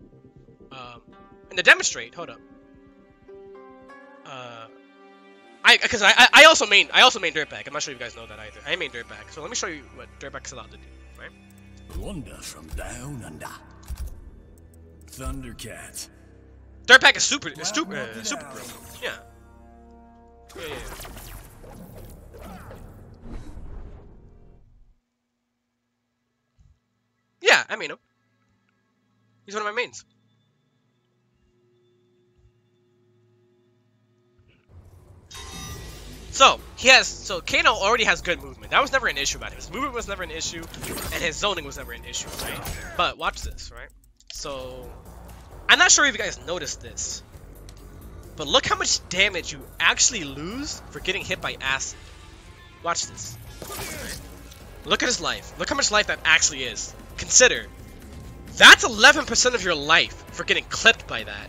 Um, and to demonstrate, hold up. Uh, I because I, I also main I also main Dirtbag. I'm not sure if you guys know that either. I main Dirtbag. So let me show you what Dirtbag's allowed to do. Right? Wonder from down under. Thundercat. Dirtbag is super is super uh, super bro. Yeah. Yeah, yeah, yeah. Yeah, I mean him. He's one of my mains. So, he has, so Kano already has good movement. That was never an issue about him. His movement was never an issue, and his zoning was never an issue, right? But watch this, right? So, I'm not sure if you guys noticed this, but look how much damage you actually lose for getting hit by acid. Watch this. Look at his life. Look how much life that actually is. Consider, that's 11% of your life for getting clipped by that.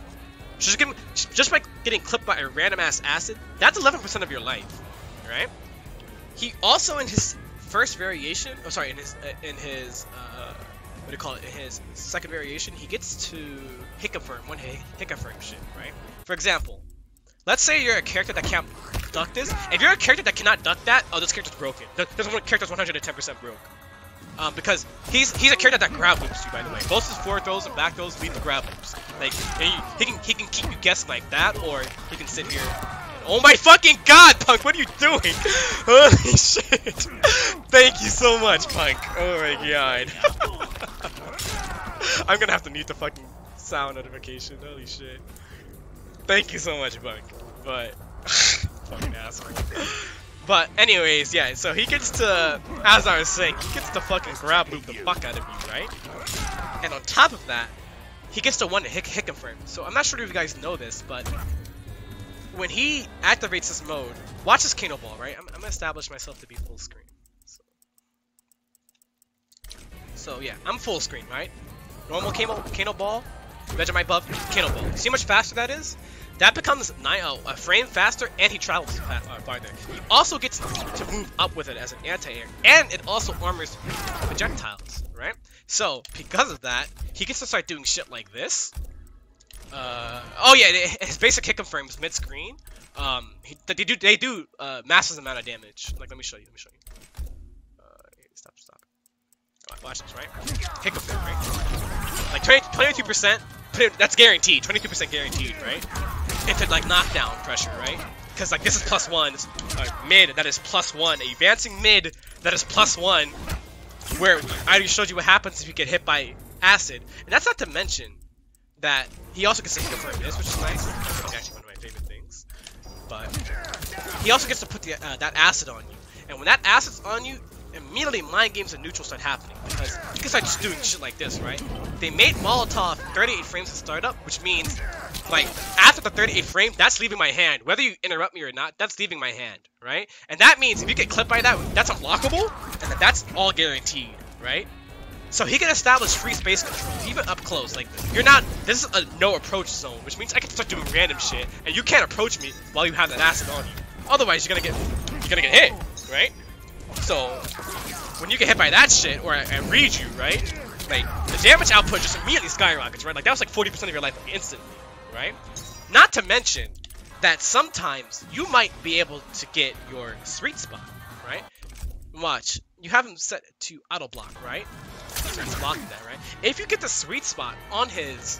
Just, getting, just by getting clipped by a random ass acid, that's 11% of your life, right? He also in his first variation, oh sorry, in his uh, in his uh, what do you call it? In his second variation, he gets to hit confirm one hit, confirm shit, right? For example, let's say you're a character that can't duck this. If you're a character that cannot duck that, oh, this character's broken. This character's 110% broke. Um, because he's he's a character that grab loops you, by the way. Both his forward throws and back throws lead to grab loops. Like he, he can he can keep you guessing like that, or he can sit here. And, oh my fucking god, Punk! What are you doing? Holy shit! Thank you so much, Punk. Oh my god. I'm gonna have to mute the fucking sound notification. Holy shit. Thank you so much, Punk. But fucking asshole. But anyways, yeah, so he gets to, as I was saying, he gets to fucking grab loop the fuck out of you, right? And on top of that, he gets to one hit, hit confirm. So I'm not sure if you guys know this, but when he activates this mode, watch this Kano Ball, right? I'm, I'm gonna establish myself to be full screen. So, so yeah, I'm full screen, right? Normal Kano, Kano Ball, Vegemite buff, Kano Ball. See how much faster that is? That becomes nine, uh, a frame faster, and he travels uh, farther. He also gets to move up with it as an anti-air, and it also armors projectiles, right? So, because of that, he gets to start doing shit like this. Uh, oh yeah, his basic hit confirms mid-screen. Um, he, they do they do uh, massive amount of damage. Like, let me show you. Let me show you. Uh, stop, stop. Watch this, right? Hit confirm, right? Like 22 percent. That's guaranteed. 22% guaranteed, right? Into like knockdown pressure, right? Because like this is plus one, uh, mid that is plus one, advancing mid that is plus one, where I already showed you what happens if you get hit by acid, and that's not to mention that he also gets to hit for this, which is nice. Actually one of my favorite things. But he also gets to put the, uh, that acid on you, and when that acid's on you, immediately mind games and neutral start happening because you can start just doing shit like this, right? They made Molotov 38 frames to start up, which means like after the 38 frame, that's leaving my hand. Whether you interrupt me or not, that's leaving my hand, right? And that means if you get clipped by that, that's unblockable, and that's all guaranteed, right? So he can establish free space control, even up close. Like, you're not, this is a no approach zone, which means I can start doing random shit, and you can't approach me while you have that acid on you. Otherwise, you're gonna get, you're gonna get hit, right? So, when you get hit by that shit, or I, I read you, right? Like, the damage output just immediately skyrockets, right? Like, that was like 40% of your life instantly, right? Not to mention that sometimes you might be able to get your sweet spot, right? Watch, you have him set to auto block, right? Blocking that, right? If you get the sweet spot on his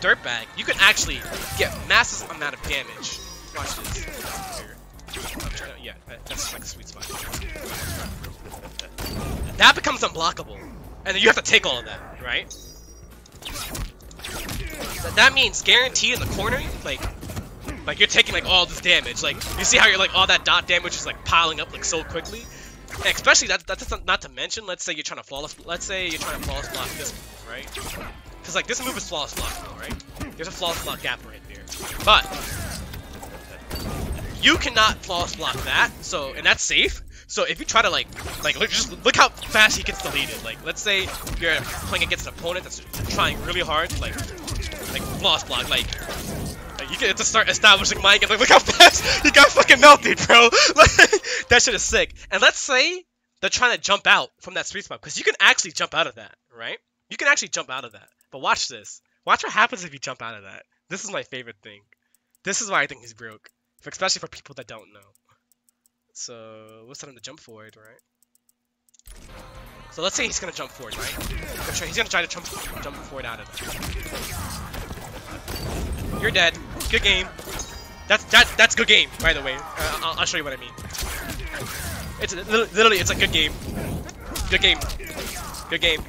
dirtbag, you can actually get massive amount of damage. Watch this. Yeah, that's like a sweet spot. That becomes unblockable. And then you have to take all of that, right? That means guaranteed in the corner, like, like you're taking like all this damage. Like, you see how you're like all that dot damage is like piling up like so quickly? And especially that that's not to mention, let's say you're trying to flawless let's say you're trying to flawless block this, right? Because, like, this move is flawless blockable, right? There's a flawless block gap right there. But, you cannot flawless block that, so, and that's safe. So if you try to like, like look, just look how fast he gets deleted. Like let's say you're playing against an opponent that's trying really hard, like, like flawless block, like, like you get to start establishing mind games. Like look how fast he got fucking melted, bro. Like that shit is sick. And let's say they're trying to jump out from that sweet spot because you can actually jump out of that, right? You can actually jump out of that. But watch this. Watch what happens if you jump out of that. This is my favorite thing. This is why I think he's broke, especially for people that don't know. So let's set him to jump forward, right? So let's say he's gonna jump forward, right? He's gonna try to jump jump forward out of it. You're dead. Good game. That's that that's good game, by the way. Uh, I'll, I'll, show you what I mean. It's literally it's a good game. Good game. Good game.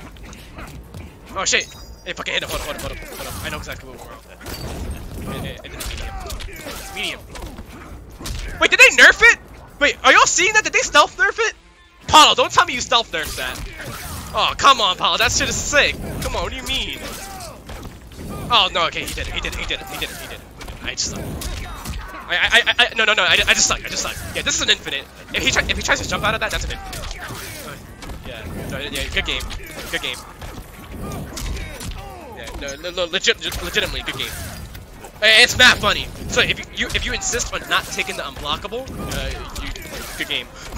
Oh shit! Hey, fucking hit him. Hold on, hold on, hold on, hold on. I know exactly what we're on. It, it, medium. Medium. Wait, did they nerf it? Wait, are y'all seeing that? Did they stealth nerf it? Paulo, don't tell me you stealth nerfed that. Oh, come on, Paulo. That shit is sick. Come on, what do you mean? Oh, no, okay, he did it. He did it. He did it. He did it. He did it. I just suck. I, I, I, no, no, no, I, I just suck. I just suck. Yeah, this is an infinite. If he, try, if he tries to jump out of that, that's an infinite. Yeah, no, yeah, good game. Good game. Yeah, no, no, legit, legitimately, good game. It's not funny. So if you, you if you insist on not taking the unblockable, uh, you, good game.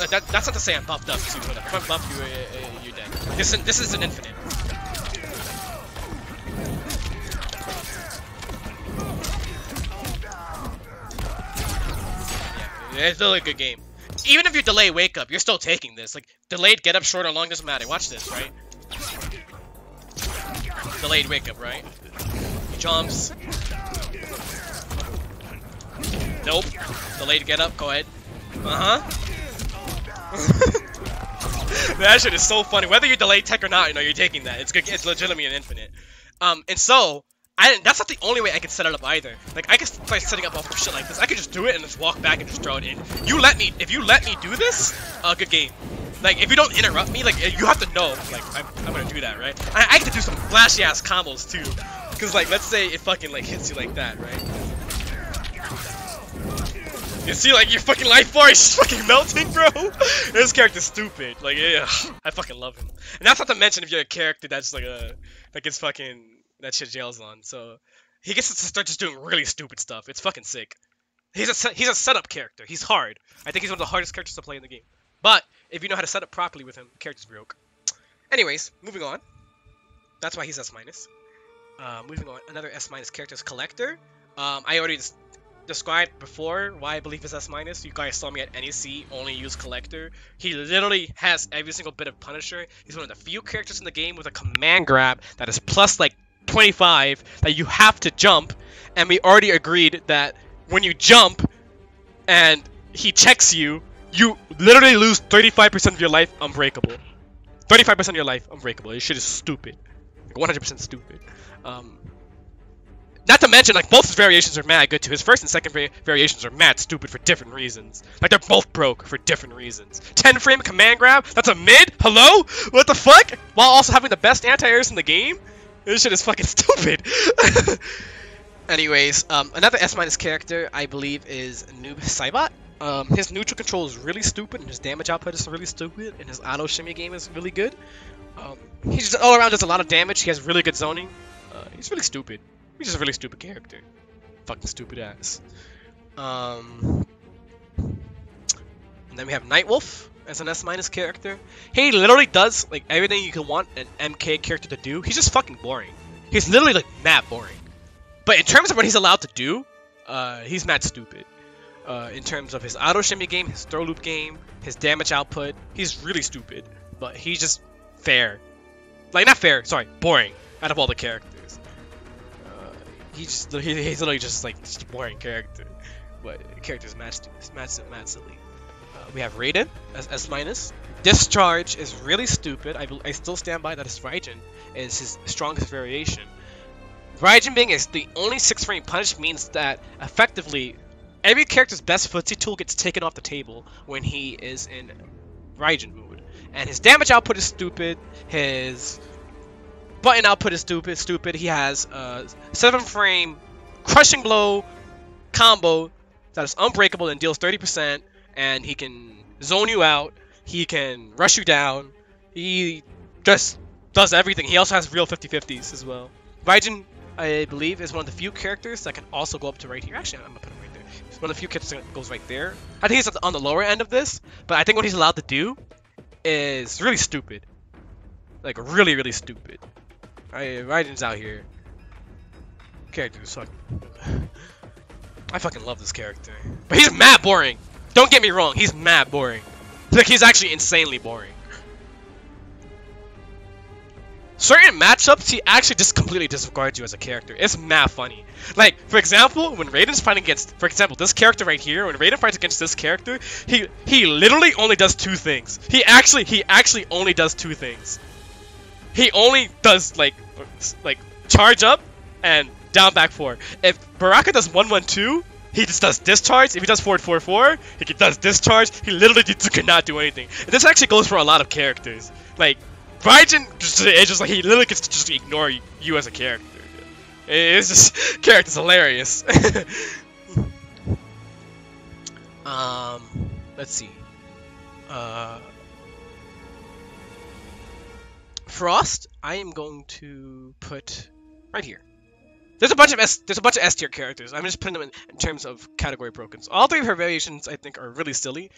uh, that, that's not to say I'm buffed up too, but if I'm buffed, you, uh, uh. This, this is an infinite. Yeah, it's still a good game. Even if you delay wake up, you're still taking this. Like, delayed get up, short or long doesn't matter. Watch this, right? Delayed wake up, right? He jumps. Nope. Delayed get up, go ahead. Uh-huh. that shit is so funny. Whether you delay tech or not, you know, you're taking that. It's good. It's legitimately an infinite. Um, and so, I that's not the only way I can set it up either. Like, I can start setting up off shit like this. I could just do it and just walk back and just throw it in. You let me, if you let me do this, uh, good game. Like, if you don't interrupt me, like, you have to know, like, I'm, I'm gonna do that, right? I, I get to do some flashy-ass combos, too. Because, like, let's say it fucking, like, hits you like that, right? You see, like, your fucking life bar is fucking melting, bro? this character's stupid. Like, yeah, I fucking love him. And that's not to mention if you're a character that's, like, a, that gets fucking, that shit jails on. So, he gets to start just doing really stupid stuff. It's fucking sick. He's a, he's a setup character. He's hard. I think he's one of the hardest characters to play in the game. But if you know how to set up properly with him, character's broke. Anyways, moving on. That's why he's S minus. Uh, moving on, another S minus character is Kollector. Um, I already described before why I believe he's S minus. You guys saw me at NEC only use Kollector. He literally has every single bit of Punisher. He's one of the few characters in the game with a command grab that is plus like 25 that you have to jump. And we already agreed that when you jump and he checks you, you literally lose 35% of your life unbreakable. 35% of your life unbreakable. This shit is stupid. Like 100% stupid. Um, not to mention, like, both his variations are mad good too. His first and second va variations are mad stupid for different reasons. Like, they're both broke for different reasons. 10 frame command grab? That's a mid? Hello? What the fuck? While also having the best anti-airs in the game? This shit is fucking stupid. Anyways, um, another S minus character I believe is Noob Saibot. Um, his neutral control is really stupid, and his damage output is really stupid, and his auto shimmy game is really good. Um, he's just all around does a lot of damage. He has really good zoning. Uh, he's really stupid. He's just a really stupid character. Fucking stupid ass. Um, and then we have Nightwolf as an S minus character. He literally does like everything you can want an MK character to do. He's just fucking boring. He's literally like mad boring. But in terms of what he's allowed to do, uh, he's mad stupid uh, in terms of his auto shimmy game, his throw loop game, his damage output. He's really stupid, but he's just fair. Like not fair, sorry, boring. Out of all the characters, uh, he just he, he's literally just like just a boring character. But characters match match match silly. Uh, we have Raiden as S minus. Discharge is really stupid. I, I still stand by that his Raijin is his strongest variation. Raijin being is the only six frame punish means that effectively every character's best footsie tool gets taken off the table when he is in Raijin mood. and his damage output is stupid. His button output is stupid. Stupid. He has a seven frame crushing blow combo that is unbreakable and deals 30%, and he can zone you out. He can rush you down. He just does everything. He also has real 50-50s as well. Raijin, I believe, is one of the few characters that can also go up to right here. Actually, I'm gonna put him right there. He's one of the few characters that goes right there. I think he's on the lower end of this, but I think what he's allowed to do is really stupid. Like, really, really stupid. I, Raijin's out here. Characters suck. I fucking love this character. But he's mad boring. Don't get me wrong, he's mad boring. Like, he's actually insanely boring. Certain matchups, he actually just completely disregards you as a character. It's mad funny. Like, for example, when Raiden's fighting against, for example, this character right here, when Raiden fights against this character, he he literally only does two things. He actually, he actually only does two things. He only does, like, like, charge up and down back four. If Baraka does 112, he just does discharge. If he does forward 4 4, he does discharge. He literally just cannot do anything. And this actually goes for a lot of characters. Like, Raijin, it's just like he literally gets to just ignore you as a character. It's just, character's hilarious. um, let's see. Uh, Frost, I am going to put right here. There's a bunch of S there's a bunch of S tier characters. I'm just putting them in, in terms of category brokens. All three of her variations I think are really silly.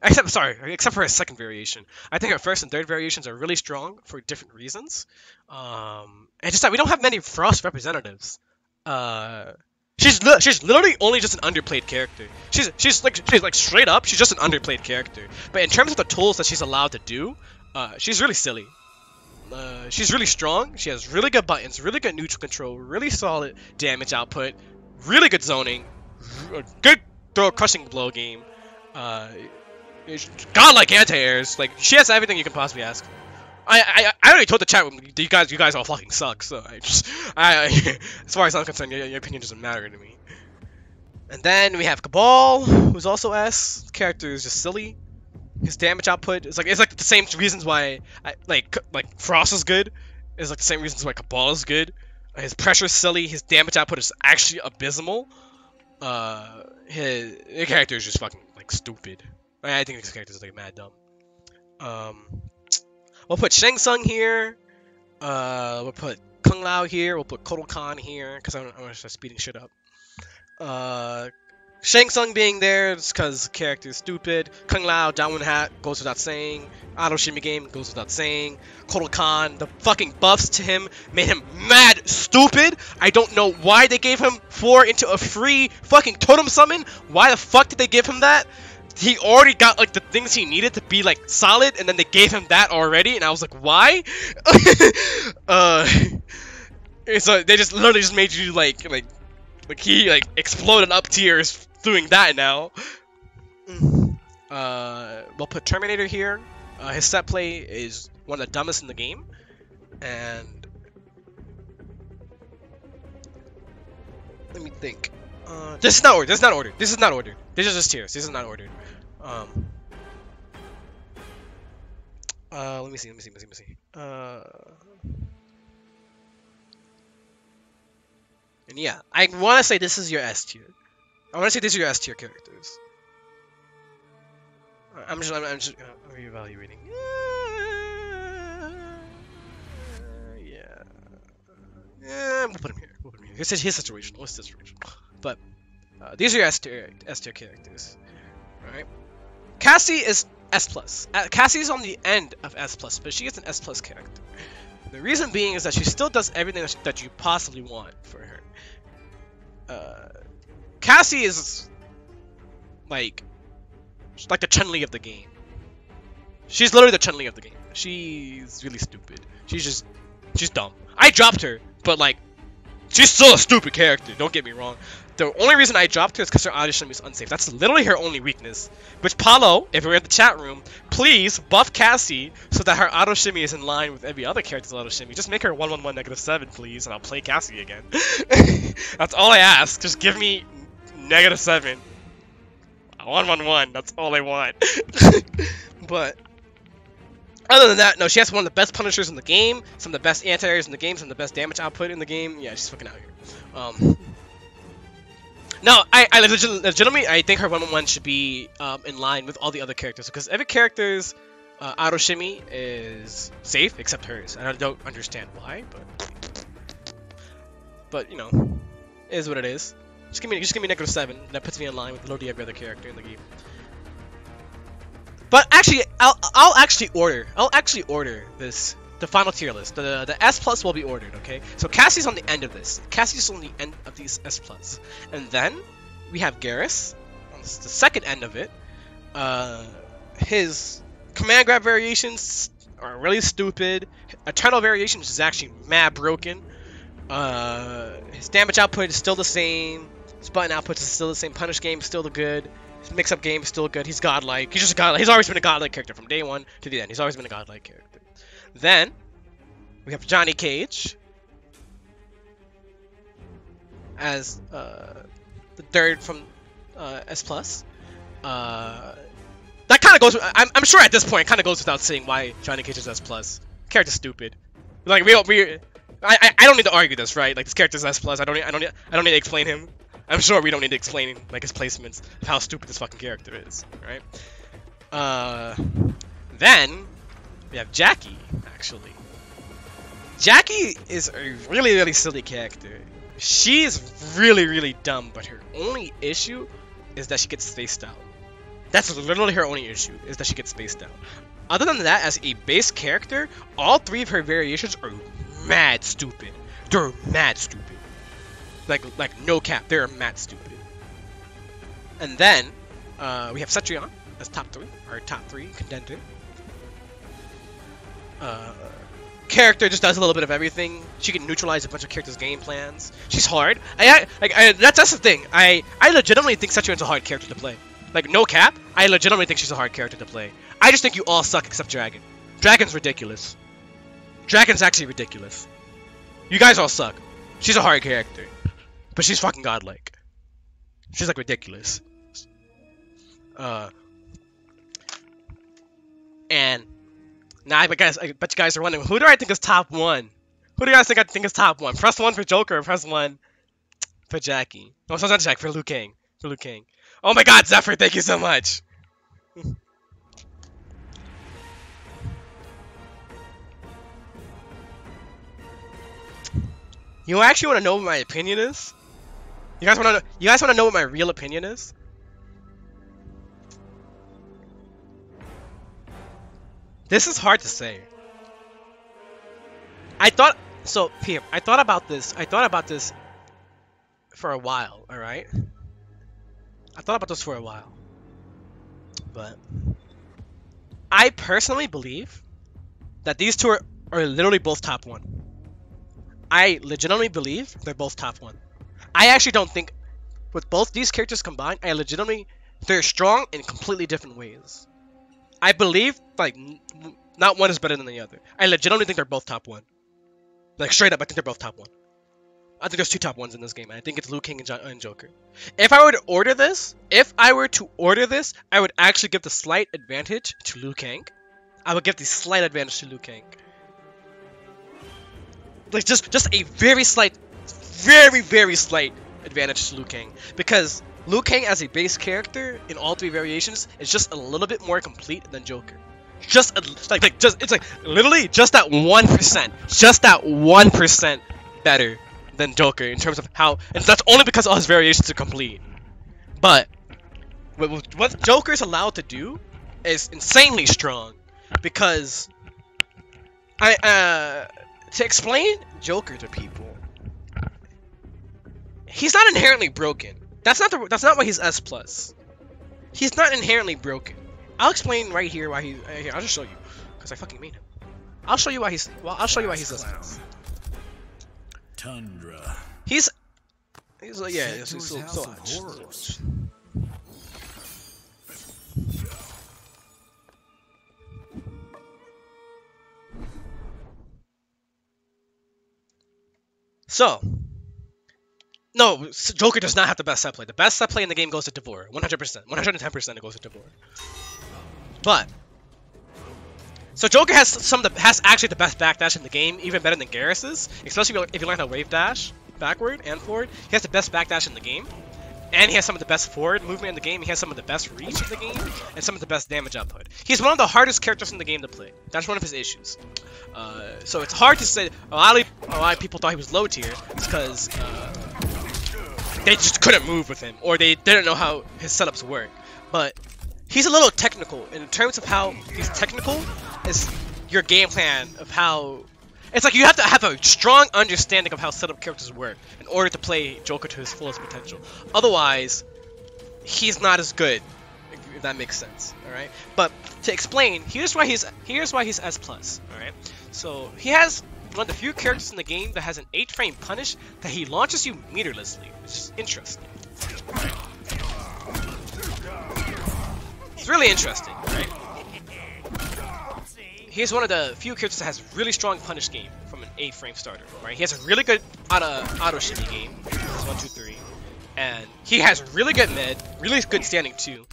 Except sorry, except for her second variation. I think her first and third variations are really strong for different reasons. Um, and just that we don't have many Frost representatives. Uh, she's li she's literally only just an underplayed character. She's she's like she's like straight up. She's just an underplayed character. But in terms of the tools that she's allowed to do, uh, she's really silly. Uh, she's really strong. She has really good buttons, really good neutral control, really solid damage output, really good zoning, good throw crushing blow game. Uh, godlike anti-airs. Like she has everything you can possibly ask. I, I I already told the chat room you guys you guys all fucking suck. So I just I, as far as I'm concerned, your, your opinion doesn't matter to me. And then we have Kabal, who's also S. Character is just silly his damage output is like it's like the same reasons why I, like like Frost is good. It's like the same reasons why Kabal is good. His pressure is silly. His damage output is actually abysmal. Uh, his, his character is just fucking like stupid. I think his character is like mad dumb. Um, we'll put Shang Tsung here. Uh, we'll put Kung Lao here. We'll put Kotal Khan here because I'm, I'm gonna start speeding shit up. Uh, Shang Tsung being there is because the character is stupid. Kung Lao, down one hat, goes without saying. Auto Shimmy game goes without saying. Kotal Khan, the fucking buffs to him made him mad stupid. I don't know why they gave him four into a free fucking totem summon. Why the fuck did they give him that? He already got like the things he needed to be like solid, and then they gave him that already, and I was like, why? uh, so they just literally just made you like like like he like exploded up tiers doing that now. Uh, we'll put Terminator here. Uh, his set play is one of the dumbest in the game, and let me think. Uh, this is not ordered. This is not ordered. This is not ordered. This is just tiers. This is not ordered. Um. Uh, let me see. Let me see. Let me see. Let me see. Uh. And yeah, I want to say this is your S tier. I want to say these are your S tier characters. I'm just, I'm, I'm just uh, reevaluating. Uh, yeah. Yeah, we'll put him here. We'll put him here. His, his situation. What's his situation? But uh, these are your S tier, S tier characters. Alright. Cassie is S plus. Uh, Cassie is on the end of S plus, but she is an S plus character. The reason being is that she still does everything that you possibly want for her. Uh, Cassie is like like the Chun Li of the game. She's literally the Chun Li of the game. She's really stupid. She's just she's dumb. I dropped her, but like she's still a stupid character. Don't get me wrong. The only reason I dropped her is because her audition is unsafe. That's literally her only weakness. Which Paulo, if we're in the chat room, please buff Cassie so that her auto shimmy is in line with every other character's auto shimmy. Just make her 111 negative 7, please, and I'll play Cassie again. That's all I ask. Just give me negative 7. 111, that's all I want. but, Other than that, no, she has one of the best Punishers in the game, some of the best anti-airs in the game, some of the best damage output in the game. Yeah, she's fucking out here. Um, no, I, I legit, legitimately, I think her 1-1 should be um, in line with all the other characters, because every character's uh, auto shimmy is safe, except hers. And I don't understand why, but... But, you know, is what it is. Just give me, just give me negative 7, and that puts me in line with literally every other character in the game. But actually, I'll I'll actually order. I'll actually order this the final tier list. The the S plus will be ordered. Okay. So Cassie's on the end of this. Cassie's on the end of these S plus, and then we have Geras on the second end of it. Uh, his command grab variations are really stupid. Eternal variations is actually mad broken. Uh, his damage output is still the same. His button output is still the same. Punish game still the good. Mix-up game is still good. He's godlike. He's just a godlike. He's always been a godlike character from day one to the end. He's always been a godlike character. Then we have Johnny Cage as uh, the third from uh, S plus. Uh, that kind of goes. I'm, I'm sure at this point, kind of goes without saying why Johnny Cage is S plus. Character's stupid. Like we, we I, I, I don't need to argue this, right? Like this character's S plus. I don't need, I don't need, I don't need to explain him. I'm sure we don't need to explain like his placements of how stupid this fucking character is, right? Uh, then we have Jacqui, actually. Jacqui is a really, really silly character. She is really, really dumb, but her only issue is that she gets spaced out. That's literally her only issue, is that she gets spaced out. Other than that, as a base character, all three of her variations are mad stupid. They're mad stupid. Like, like no cap, they're mad stupid. And then, uh, we have Cetrion as top three, our top three contender. Uh, character just does a little bit of everything. She can neutralize a bunch of characters' game plans. She's hard. I, I I, that's that's the thing. I I legitimately think Cetrion's a hard character to play. Like no cap, I legitimately think she's a hard character to play. I just think you all suck except Dragon. Dragon's ridiculous. Dragon's actually ridiculous. You guys all suck. She's a hard character, but she's fucking godlike. She's like ridiculous. Uh, and now I guess I bet you guys are wondering who do I think is top one? Who do you guys think I think is top one? Press one for Joker press one for Jacqui? No, it's not Jack for Liu Kang. For Liu Kang. Oh my God, Zephyr! Thank you so much. You actually want to know what my opinion is? You guys want to? You guys want to know what my real opinion is? This is hard to say. I thought so. Here, I thought about this. I thought about this for a while. All right. I thought about this for a while, but I personally believe that these two are, are literally both top one. I legitimately believe they're both top one. I actually don't think, with both these characters combined, I legitimately they're strong in completely different ways. I believe like not one is better than the other. I legitimately think they're both top one. Like straight up, I think they're both top one. I think there's two top ones in this game. And I think it's Liu Kang and, and Joker. If I were to order this, if I were to order this, I would actually give the slight advantage to Liu Kang. I would give the slight advantage to Liu Kang. Like just just a very slight, very very slight advantage to Liu Kang because Liu Kang as a base character in all three variations is just a little bit more complete than Joker. Just a, like like just it's like literally just that one percent, just that one percent better than Joker in terms of how, and that's only because all his variations are complete. But what, what Joker's allowed to do is insanely strong because I uh to explain Joker to people, he's not inherently broken. That's not the. That's not why he's S plus. He's not inherently broken. I'll explain right here why he. Uh, here, I'll just show you, because I fucking mean him. I'll show you why he's. Well, I'll show you why he's S plus. Tundra. He's. He's like yeah. Set He's, he's, his so, so of watch. horrors. So, no, Joker does not have the best set play. The best set play in the game goes to D'Vorah. 100%. 110% it goes to D'Vorah. But, So Joker has some of the has actually the best backdash in the game, even better than Geras's. Especially if you learn how wave dash backward and forward. He has the best backdash in the game. And he has some of the best forward movement in the game. He has some of the best reach in the game, and some of the best damage output. He's one of the hardest characters in the game to play. That's one of his issues. Uh, so it's hard to say. A lot, of, a lot of people thought he was low tier because uh, they just couldn't move with him, or they didn't know how his setups work. But he's a little technical in terms of how he's technical. Is your game plan of how it's like you have to have a strong understanding of how setup characters work in order to play Joker to his fullest potential. Otherwise, he's not as good. If that makes sense, all right. But to explain, here's why he's here's why he's S plus, all right. So he has one of the few characters in the game that has an 8 frame punish that he launches you meterlessly, which is interesting. It's really interesting, right? he's one of the few characters that has really strong punish game from an 8 frame starter, right? He has a really good auto, auto shimmy game, it's 1, 2, 3, and he has really good mid, really good standing too.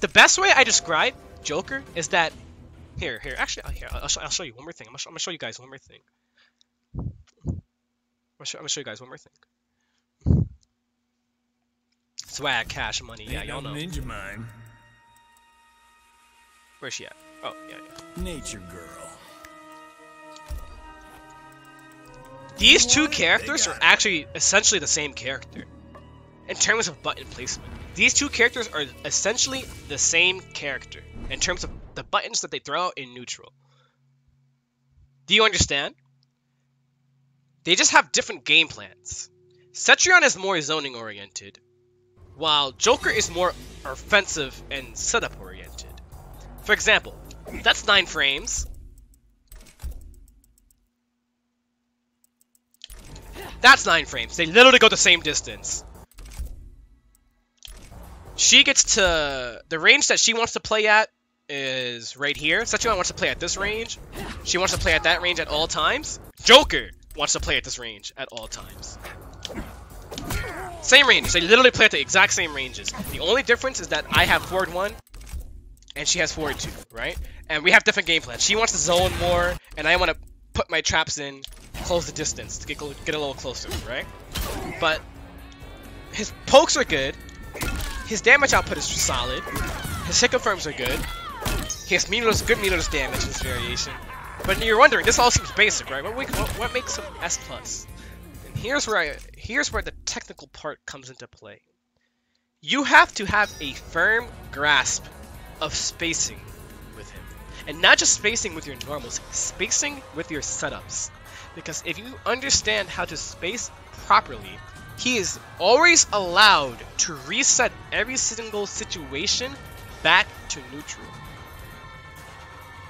The best way I describe Joker is that, here, here, actually, oh, here, I'll, show, I'll show you one more thing, I'm gonna, show, I'm gonna show you guys one more thing. I'm gonna, show, I'm gonna show you guys one more thing. Swag, cash, money, yeah, y'all know. Ninja mine. Where's she at? Oh, yeah, yeah. Nature girl. These two characters are actually essentially the same character in terms of button placement. These two characters are essentially the same character in terms of the buttons that they throw out in neutral. Do you understand? They just have different game plans. Cetrion is more zoning oriented, while Joker is more offensive and setup oriented. For example, that's 9 frames. That's 9 frames. They literally go the same distance. She gets to... The range that she wants to play at is right here. Cetrion wants to play at this range. She wants to play at that range at all times. Joker wants to play at this range at all times. Same range. They literally play at the exact same ranges. The only difference is that I have forward 1 and she has forward 2, right? And we have different game plans. She wants to zone more, and I want to put my traps in, close the distance to get, get a little closer, right? But his pokes are good. His damage output is solid. His hit confirms are good. He has meterless, good meterless damage this variation. But you're wondering, this all seems basic, right? What, what, what makes him S plus? And here's where I, here's where the technical part comes into play. You have to have a firm grasp of spacing with him. And not just spacing with your normals, spacing with your setups. Because if you understand how to space properly, he is always allowed to reset every single situation back to neutral.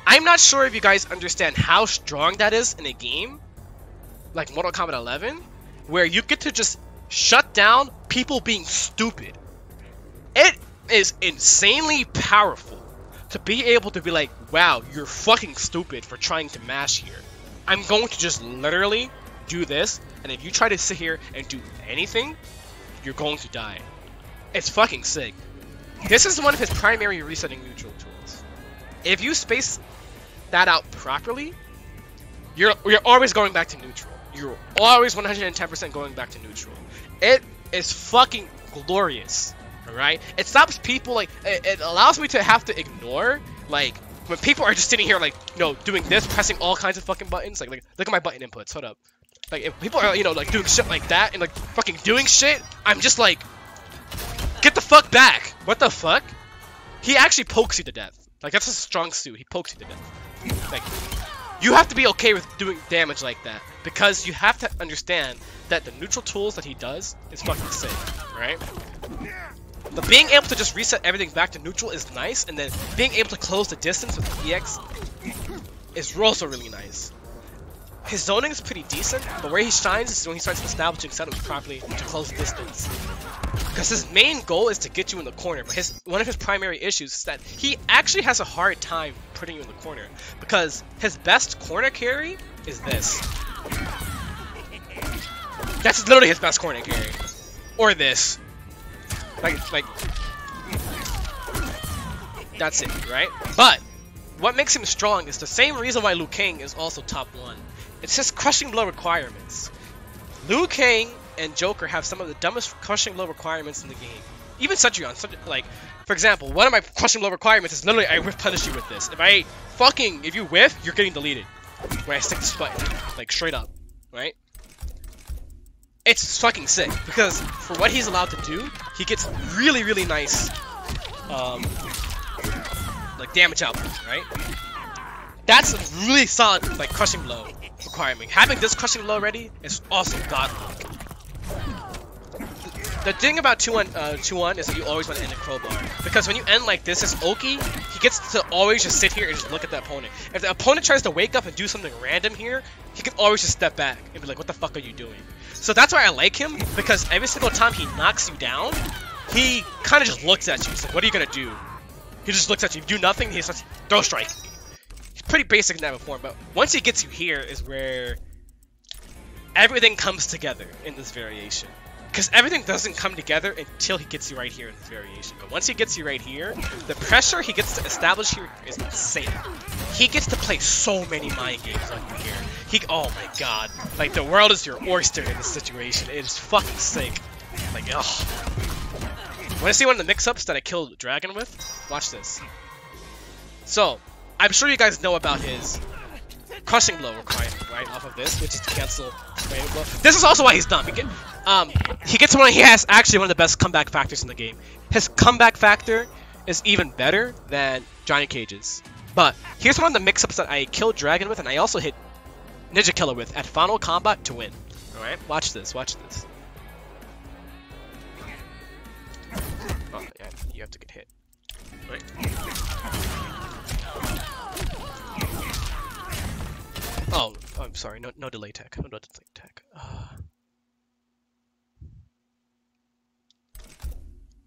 I'm not sure if you guys understand how strong that is in a game like Mortal Kombat 11, where you get to just shut down people being stupid. It is insanely powerful to be able to be like, wow, you're fucking stupid for trying to mash here. I'm going to just literally do this, and if you try to sit here and do anything, you're going to die. It's fucking sick. This is one of his primary resetting neutral tools. If you space that out properly, you're you're always going back to neutral. You're always 110% going back to neutral. It is fucking glorious. Alright? It stops people like it, it allows me to have to ignore like when people are just sitting here like you know doing this, pressing all kinds of fucking buttons. Like, like look at my button inputs. Hold up. Like if people are you know like doing shit like that and like fucking doing shit, I'm just like, get the fuck back. What the fuck? He actually pokes you to death. Like that's a strong suit. He pokes you to death. Like you have to be okay with doing damage like that because you have to understand that the neutral tools that he does is fucking sick, right? But being able to just reset everything back to neutral is nice, and then being able to close the distance with the EX is also really nice. His zoning is pretty decent, but where he shines is when he starts establishing setups properly to close distance. Because his main goal is to get you in the corner, but his one of his primary issues is that he actually has a hard time putting you in the corner. Because his best corner carry is this. That's literally his best corner carry. Or this. Like, like... That's it, right? But, what makes him strong is the same reason why Liu Kang is also top 1. It says crushing blow requirements. Liu Kang and Joker have some of the dumbest crushing blow requirements in the game. Even Cetrion, like, for example, one of my crushing blow requirements is literally I whiff punish you with this. If I fucking, if you whiff, you're getting deleted. When I stick this button, like straight up, right? It's fucking sick because for what he's allowed to do, he gets really, really nice, um, like damage output, right? That's a really solid, like, crushing blow requirement. Having this crushing blow ready is also godlike. The thing about 2-1 uh, 2-1 is that you always want to end a crowbar. Because when you end like this as Oki, he gets to always just sit here and just look at the opponent. If the opponent tries to wake up and do something random here, he can always just step back and be like, what the fuck are you doing? So that's why I like him, because every single time he knocks you down, he kind of just looks at you. He's like, what are you going to do? He just looks at you. If you do nothing, he starts throw strike. Pretty basic in that form, but once he gets you here is where everything comes together in this variation. Because everything doesn't come together until he gets you right here in this variation. But once he gets you right here, the pressure he gets to establish here is insane. He gets to play so many mind games on you here. He, oh my god. Like, the world is your oyster in this situation. It is fucking sick. Like, ugh. Want to see one of the mix-ups that I killed Dragon with? Watch this. So, I'm sure you guys know about his crushing blow requirement, right, off of this, which is to cancel blow. This is also why he's dumb. He, get, um, he gets one. He has actually one of the best comeback factors in the game. His comeback factor is even better than Johnny Cage's. But here's one of the mix-ups that I killed Dragon with, and I also hit NinjaKilla with at Final Kombat to win. All right, watch this. Watch this. Oh, yeah, you have to get hit. I'm sorry. No, no delay tech. No delay tech. Uh,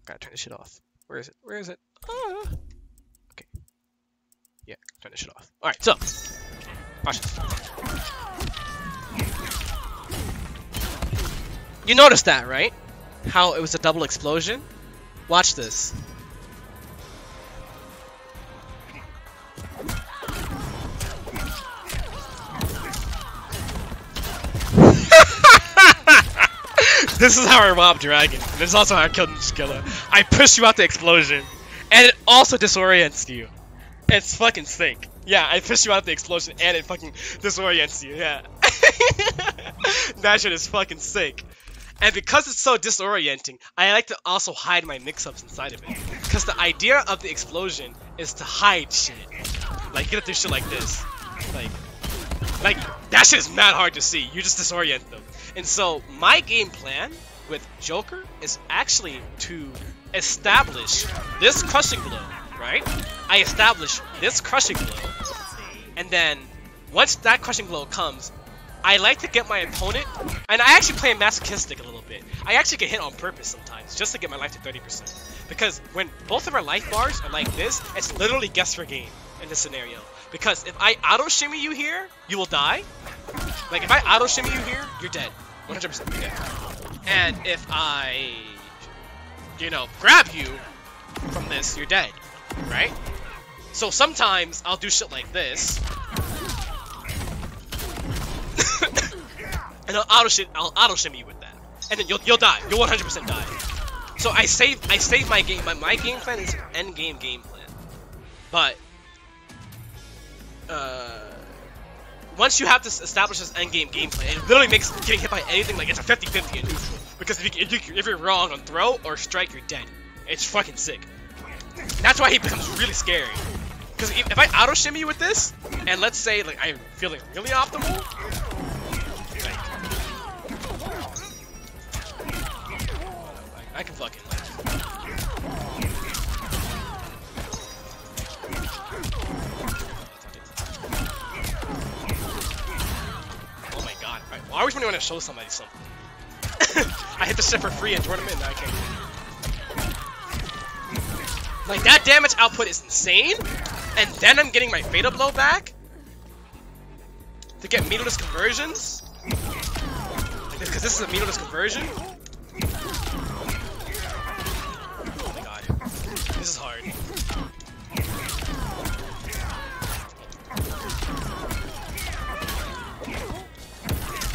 gotta turn this shit off. Where is it? Where is it? Ah. Okay. Yeah, turn this shit off. All right. So, watch this. You noticed that, right? How it was a double explosion? Watch this. this is how I rob Dragon. This is also how I killed Skilla. I push you out the explosion, and it also disorients you. It's fucking sick. Yeah, I push you out the explosion, and it fucking disorients you. Yeah. that shit is fucking sick. And because it's so disorienting, I like to also hide my mix-ups inside of it. Because the idea of the explosion is to hide shit. Like, get up this shit like this. Like, like, that shit is mad hard to see. You just disorient them. And so, my game plan with Joker is actually to establish this crushing blow, right? I establish this crushing blow, and then once that crushing blow comes, I like to get my opponent, and I actually play a masochistic a little bit. I actually get hit on purpose sometimes, just to get my life to 30%. Because when both of our life bars are like this, it's literally guess for game in this scenario. Because if I auto shimmy you here, you will die. Like if I auto shimmy you here, you're dead. 100% you're dead. And if I, you know, grab you from this, you're dead, right? So sometimes I'll do shit like this, and I'll auto shit, I'll auto shimmy you with that, and then you'll you'll die. You'll 100% die. So I save I save my game. My, my game plan is end game game plan, but uh, once you have to establish this end game game plan, it literally makes getting hit by anything like it's a 50-50 in neutral. Because if, you, if, you, if you're wrong on throw or strike, you're dead. It's fucking sick. That's why he becomes really scary. Because if, I auto shimmy with this, and let's say like I'm feeling really optimal, like, I, I can fucking I, always want to show somebody something. I hit the shit for free and I can't. Like that damage output is insane, and then I'm getting my Fatal Blow back to get meterless conversions. Because this is a meterless conversion. Oh my god. This is hard.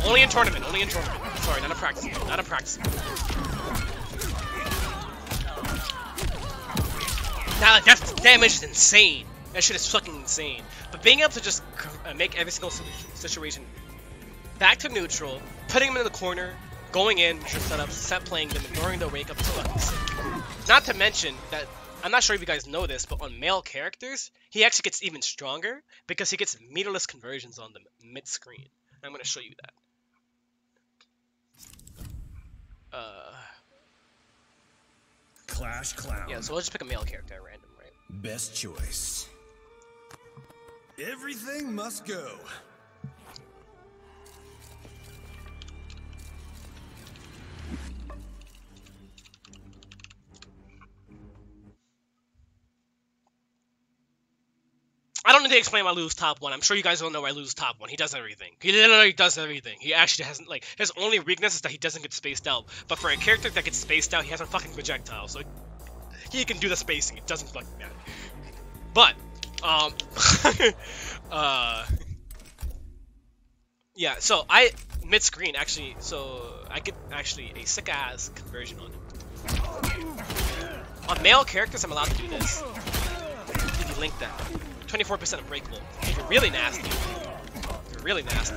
Only in tournament. Only in tournament. Sorry, not a practice. Not a practice. Now, that damage is insane. That shit is fucking insane. But being able to just uh, make every single situation back to neutral, putting them in the corner, going in, your setup, set playing them, ignoring the wake up to. Not to mention that I'm not sure if you guys know this, but on male characters, he actually gets even stronger because he gets meterless conversions on them mid-screen. I'm going to show you that. Uh, Clash Clown. yeah, so we'll just pick a male character at random, right? Best choice. Everything must go. To explain why I lose top one. I'm sure you guys don't know why I lose top one. He does everything. He literally does everything. He actually hasn't like his only weakness is that he doesn't get spaced out. But for a character that gets spaced out, he has a fucking projectile, so he can do the spacing. It doesn't fucking matter. But um, uh, yeah. So I mid screen actually. So I get actually a sick ass conversion on him. On male characters, I'm allowed to do this. If you link that. 24% unbreakable. If you're really nasty, you're really nasty.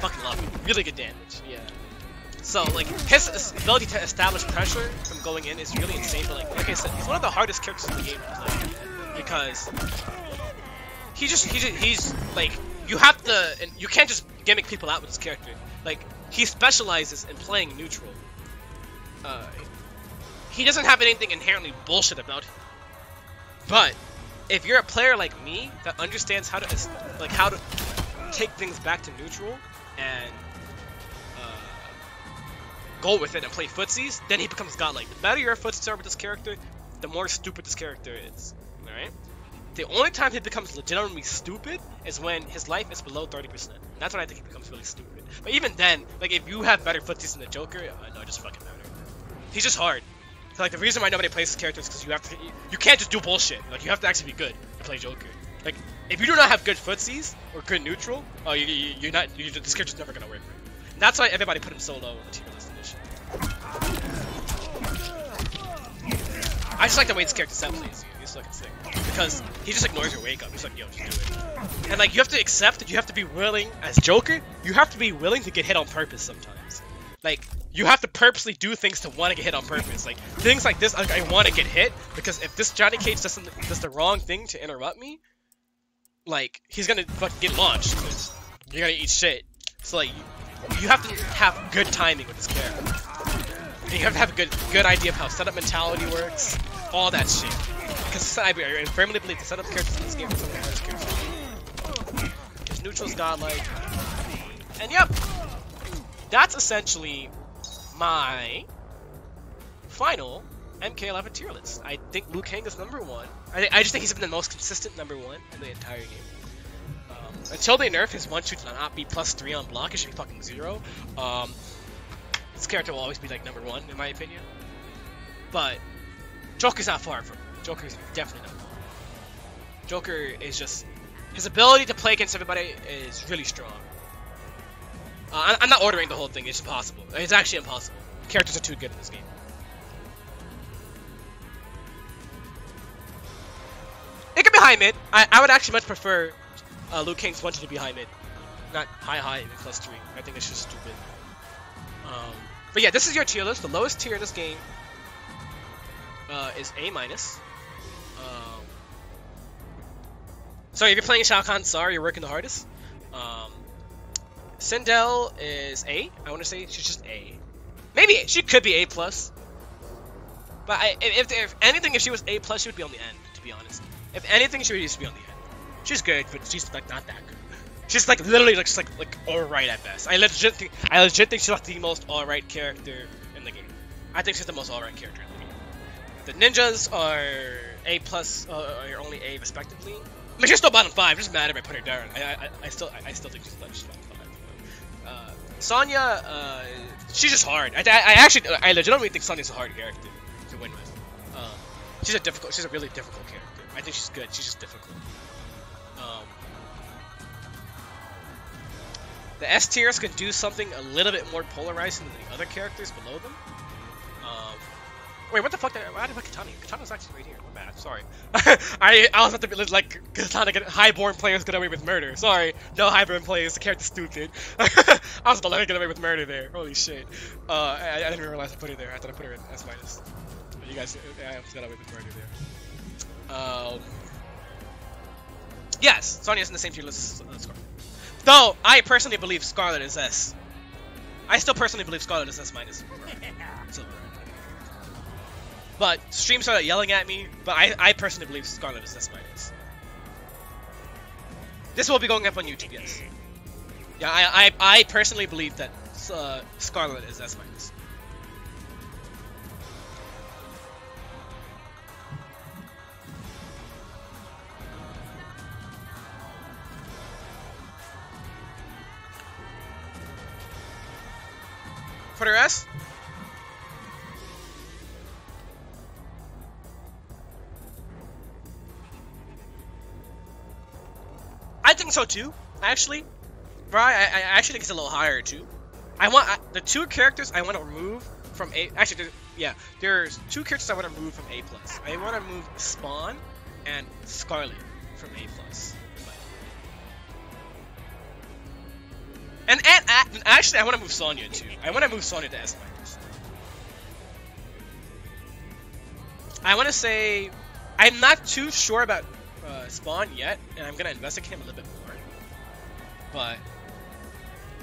Fucking love it. Really good damage, yeah. So, like, his ability to establish pressure from going in is really insane, but, like, like I said, he's one of the hardest characters in the game play. Because he just, he just, he's, like, you have to, and you can't just gimmick people out with this character. Like, he specializes in playing neutral. Uh, he doesn't have anything inherently bullshit about him. But if you're a player like me that understands how to like how to take things back to neutral and uh, go with it and play footsies, then he becomes godlike. The better your footsies are with this character, the more stupid this character is. Alright? The only time he becomes legitimately stupid is when his life is below 30%. That's when I think he becomes really stupid. But even then, like if you have better footsies than the Joker, uh, no, it just fucking matter. He's just hard. Like the reason why nobody plays this character is because you have to, you, can't just do bullshit. Like you have to actually be good to play Joker. Like if you do not have good footsies or good neutral, oh you, you you're not, you, this character's never gonna work. And that's why everybody put him so low in the tier list initially. I just like the way this character set plays. He's fucking sick because he just ignores your wake up. He's like, yo, just do it. And like you have to accept that you have to be willing as Joker. You have to be willing to get hit on purpose sometimes. Like you have to purposely do things to want to get hit on purpose. Like things like this, like, I want to get hit because if this Johnny Cage doesn't does the wrong thing to interrupt me, like he's gonna fucking get launched. You're gonna eat shit. So like you have to have good timing with this character. And you have to have a good good idea of how setup mentality works, all that shit. Because I, firmly believe the setup characters in this game are some of the hardest characters. His neutral's godlike. And yep, that's essentially my final MK11 tier list. I think Liu Kang is number one. I, I just think he's been the most consistent number one in the entire game. Um, until they nerf his 1 2 to not be plus 3 on block, it should be fucking 0. Um, this character will always be like number one, in my opinion. But Joker's not far from Joker's definitely number one. Joker is just his ability to play against everybody is really strong. Uh, I'm not ordering the whole thing. It's impossible. It's actually impossible. Characters are too good in this game. It could be high mid. I, I would actually much prefer uh, Liu Kang's 1 to be high mid. Not high high and 3. I think it's just stupid. Um, but yeah, this is your tier list. The lowest tier in this game uh, is A minus. Um, sorry, if you're playing Shao Kahn, sorry, you're working the hardest. Um, Sindel is A. I want to say she's just A. Maybe she could be A plus. But I, if, if anything, if she was A plus, she would be on the end. To be honest, if anything, she would just be on the end. She's good, but she's like not that good. She's like literally looks like like alright at best. I legit think I legit think she's like the most alright character in the game. I think she's the most alright character in the game. The ninjas are A plus uh, are only A respectively. I mean, she's still bottom five. Just mad if I put her down. I I, I still I, I still think she's. Uh, Sonya, uh, she's just hard. I, I, actually I legitimately think Sonya's a hard character to win with. Um, she's a difficult. She's a really difficult character. I think she's good. She's just difficult. Um, the S tiers can do something a little bit more polarizing than the other characters below them. Um, wait, what the fuck? Did I, why did I put Kitana? Kitana's actually right here. Sorry. I I was about to be like highborn players get away with murder. Sorry, no highborn players. The character's stupid. I was about to let her get away with murder there. Holy shit. Uh, I, I didn't realize I put it there. I thought I put her in S minus. You guys, I almost got away with murder there. Um. Yes, Sonya's in the same tier list as uh, Skarlet. Though I personally believe Skarlet is S. I still personally believe Skarlet is S minus. But stream started yelling at me, but I, I personally believe Skarlet is S minus. This will be going up on YouTube, yes. Yeah, I, I, I personally believe that uh, Skarlet is S minus. For the S? Think so too, actually. Right, I, I actually think it's a little higher too. I want I, the two characters I want to remove from A. Actually, there, yeah, there's two characters I want to remove from A plus. I want to move Spawn and Skarlet from A plus. And, and and actually, I want to move Sonya too. I want to move Sonya to S minus. I want to say I'm not too sure about uh, Spawn yet, and I'm gonna investigate him a little bit more. But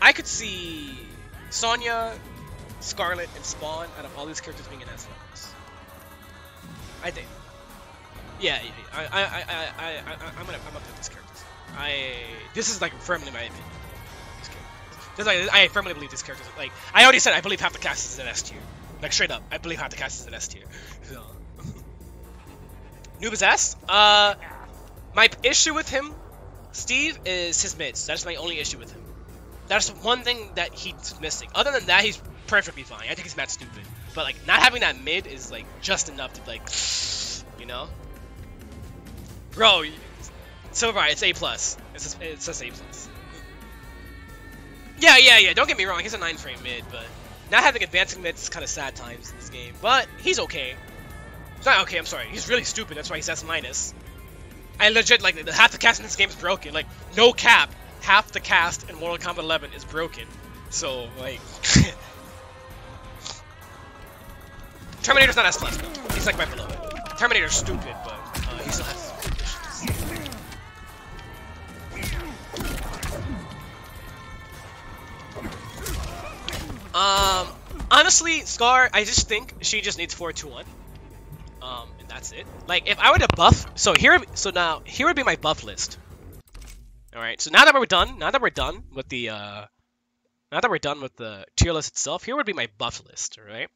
I could see Sonya, Skarlet, and Spawn out of all these characters being in S minus. I think. Yeah, yeah, yeah. I, I, I, I, I, I'm gonna, I'm gonna these characters. I, this is like firmly my opinion. Characters. Like, I firmly believe these characters. Like, I already said, I believe half the cast is in S tier. Like straight up, I believe half the cast is in S tier. So. Noob is S. Uh, my issue with him, Steve, is his mids. That's my only issue with him. That's the one thing that he's missing. Other than that, he's perfectly fine. I think he's mad stupid. But like not having that mid is like just enough to like, you know. Bro, Silver, right, it's A plus. It's just, it's says A plus. Yeah, yeah, yeah. Don't get me wrong. He's a nine frame mid, but not having advancing mids is kind of sad times in this game. But he's okay. He's not okay. I'm sorry. He's really stupid. That's why he's S minus. I legit like half the cast in this game is broken. Like no cap, half the cast in Mortal Kombat 11 is broken. So like, Terminator's not S plus. Though. He's like right below it. Terminator's stupid, but uh, he's not. S Um, honestly, Scar, I just think she just needs 4-2-1. Um, that's it. Like, if I were to buff, so here, so now, here would be my buff list. Alright, so now that we're done, now that we're done with the, uh, now that we're done with the tier list itself, here would be my buff list, alright?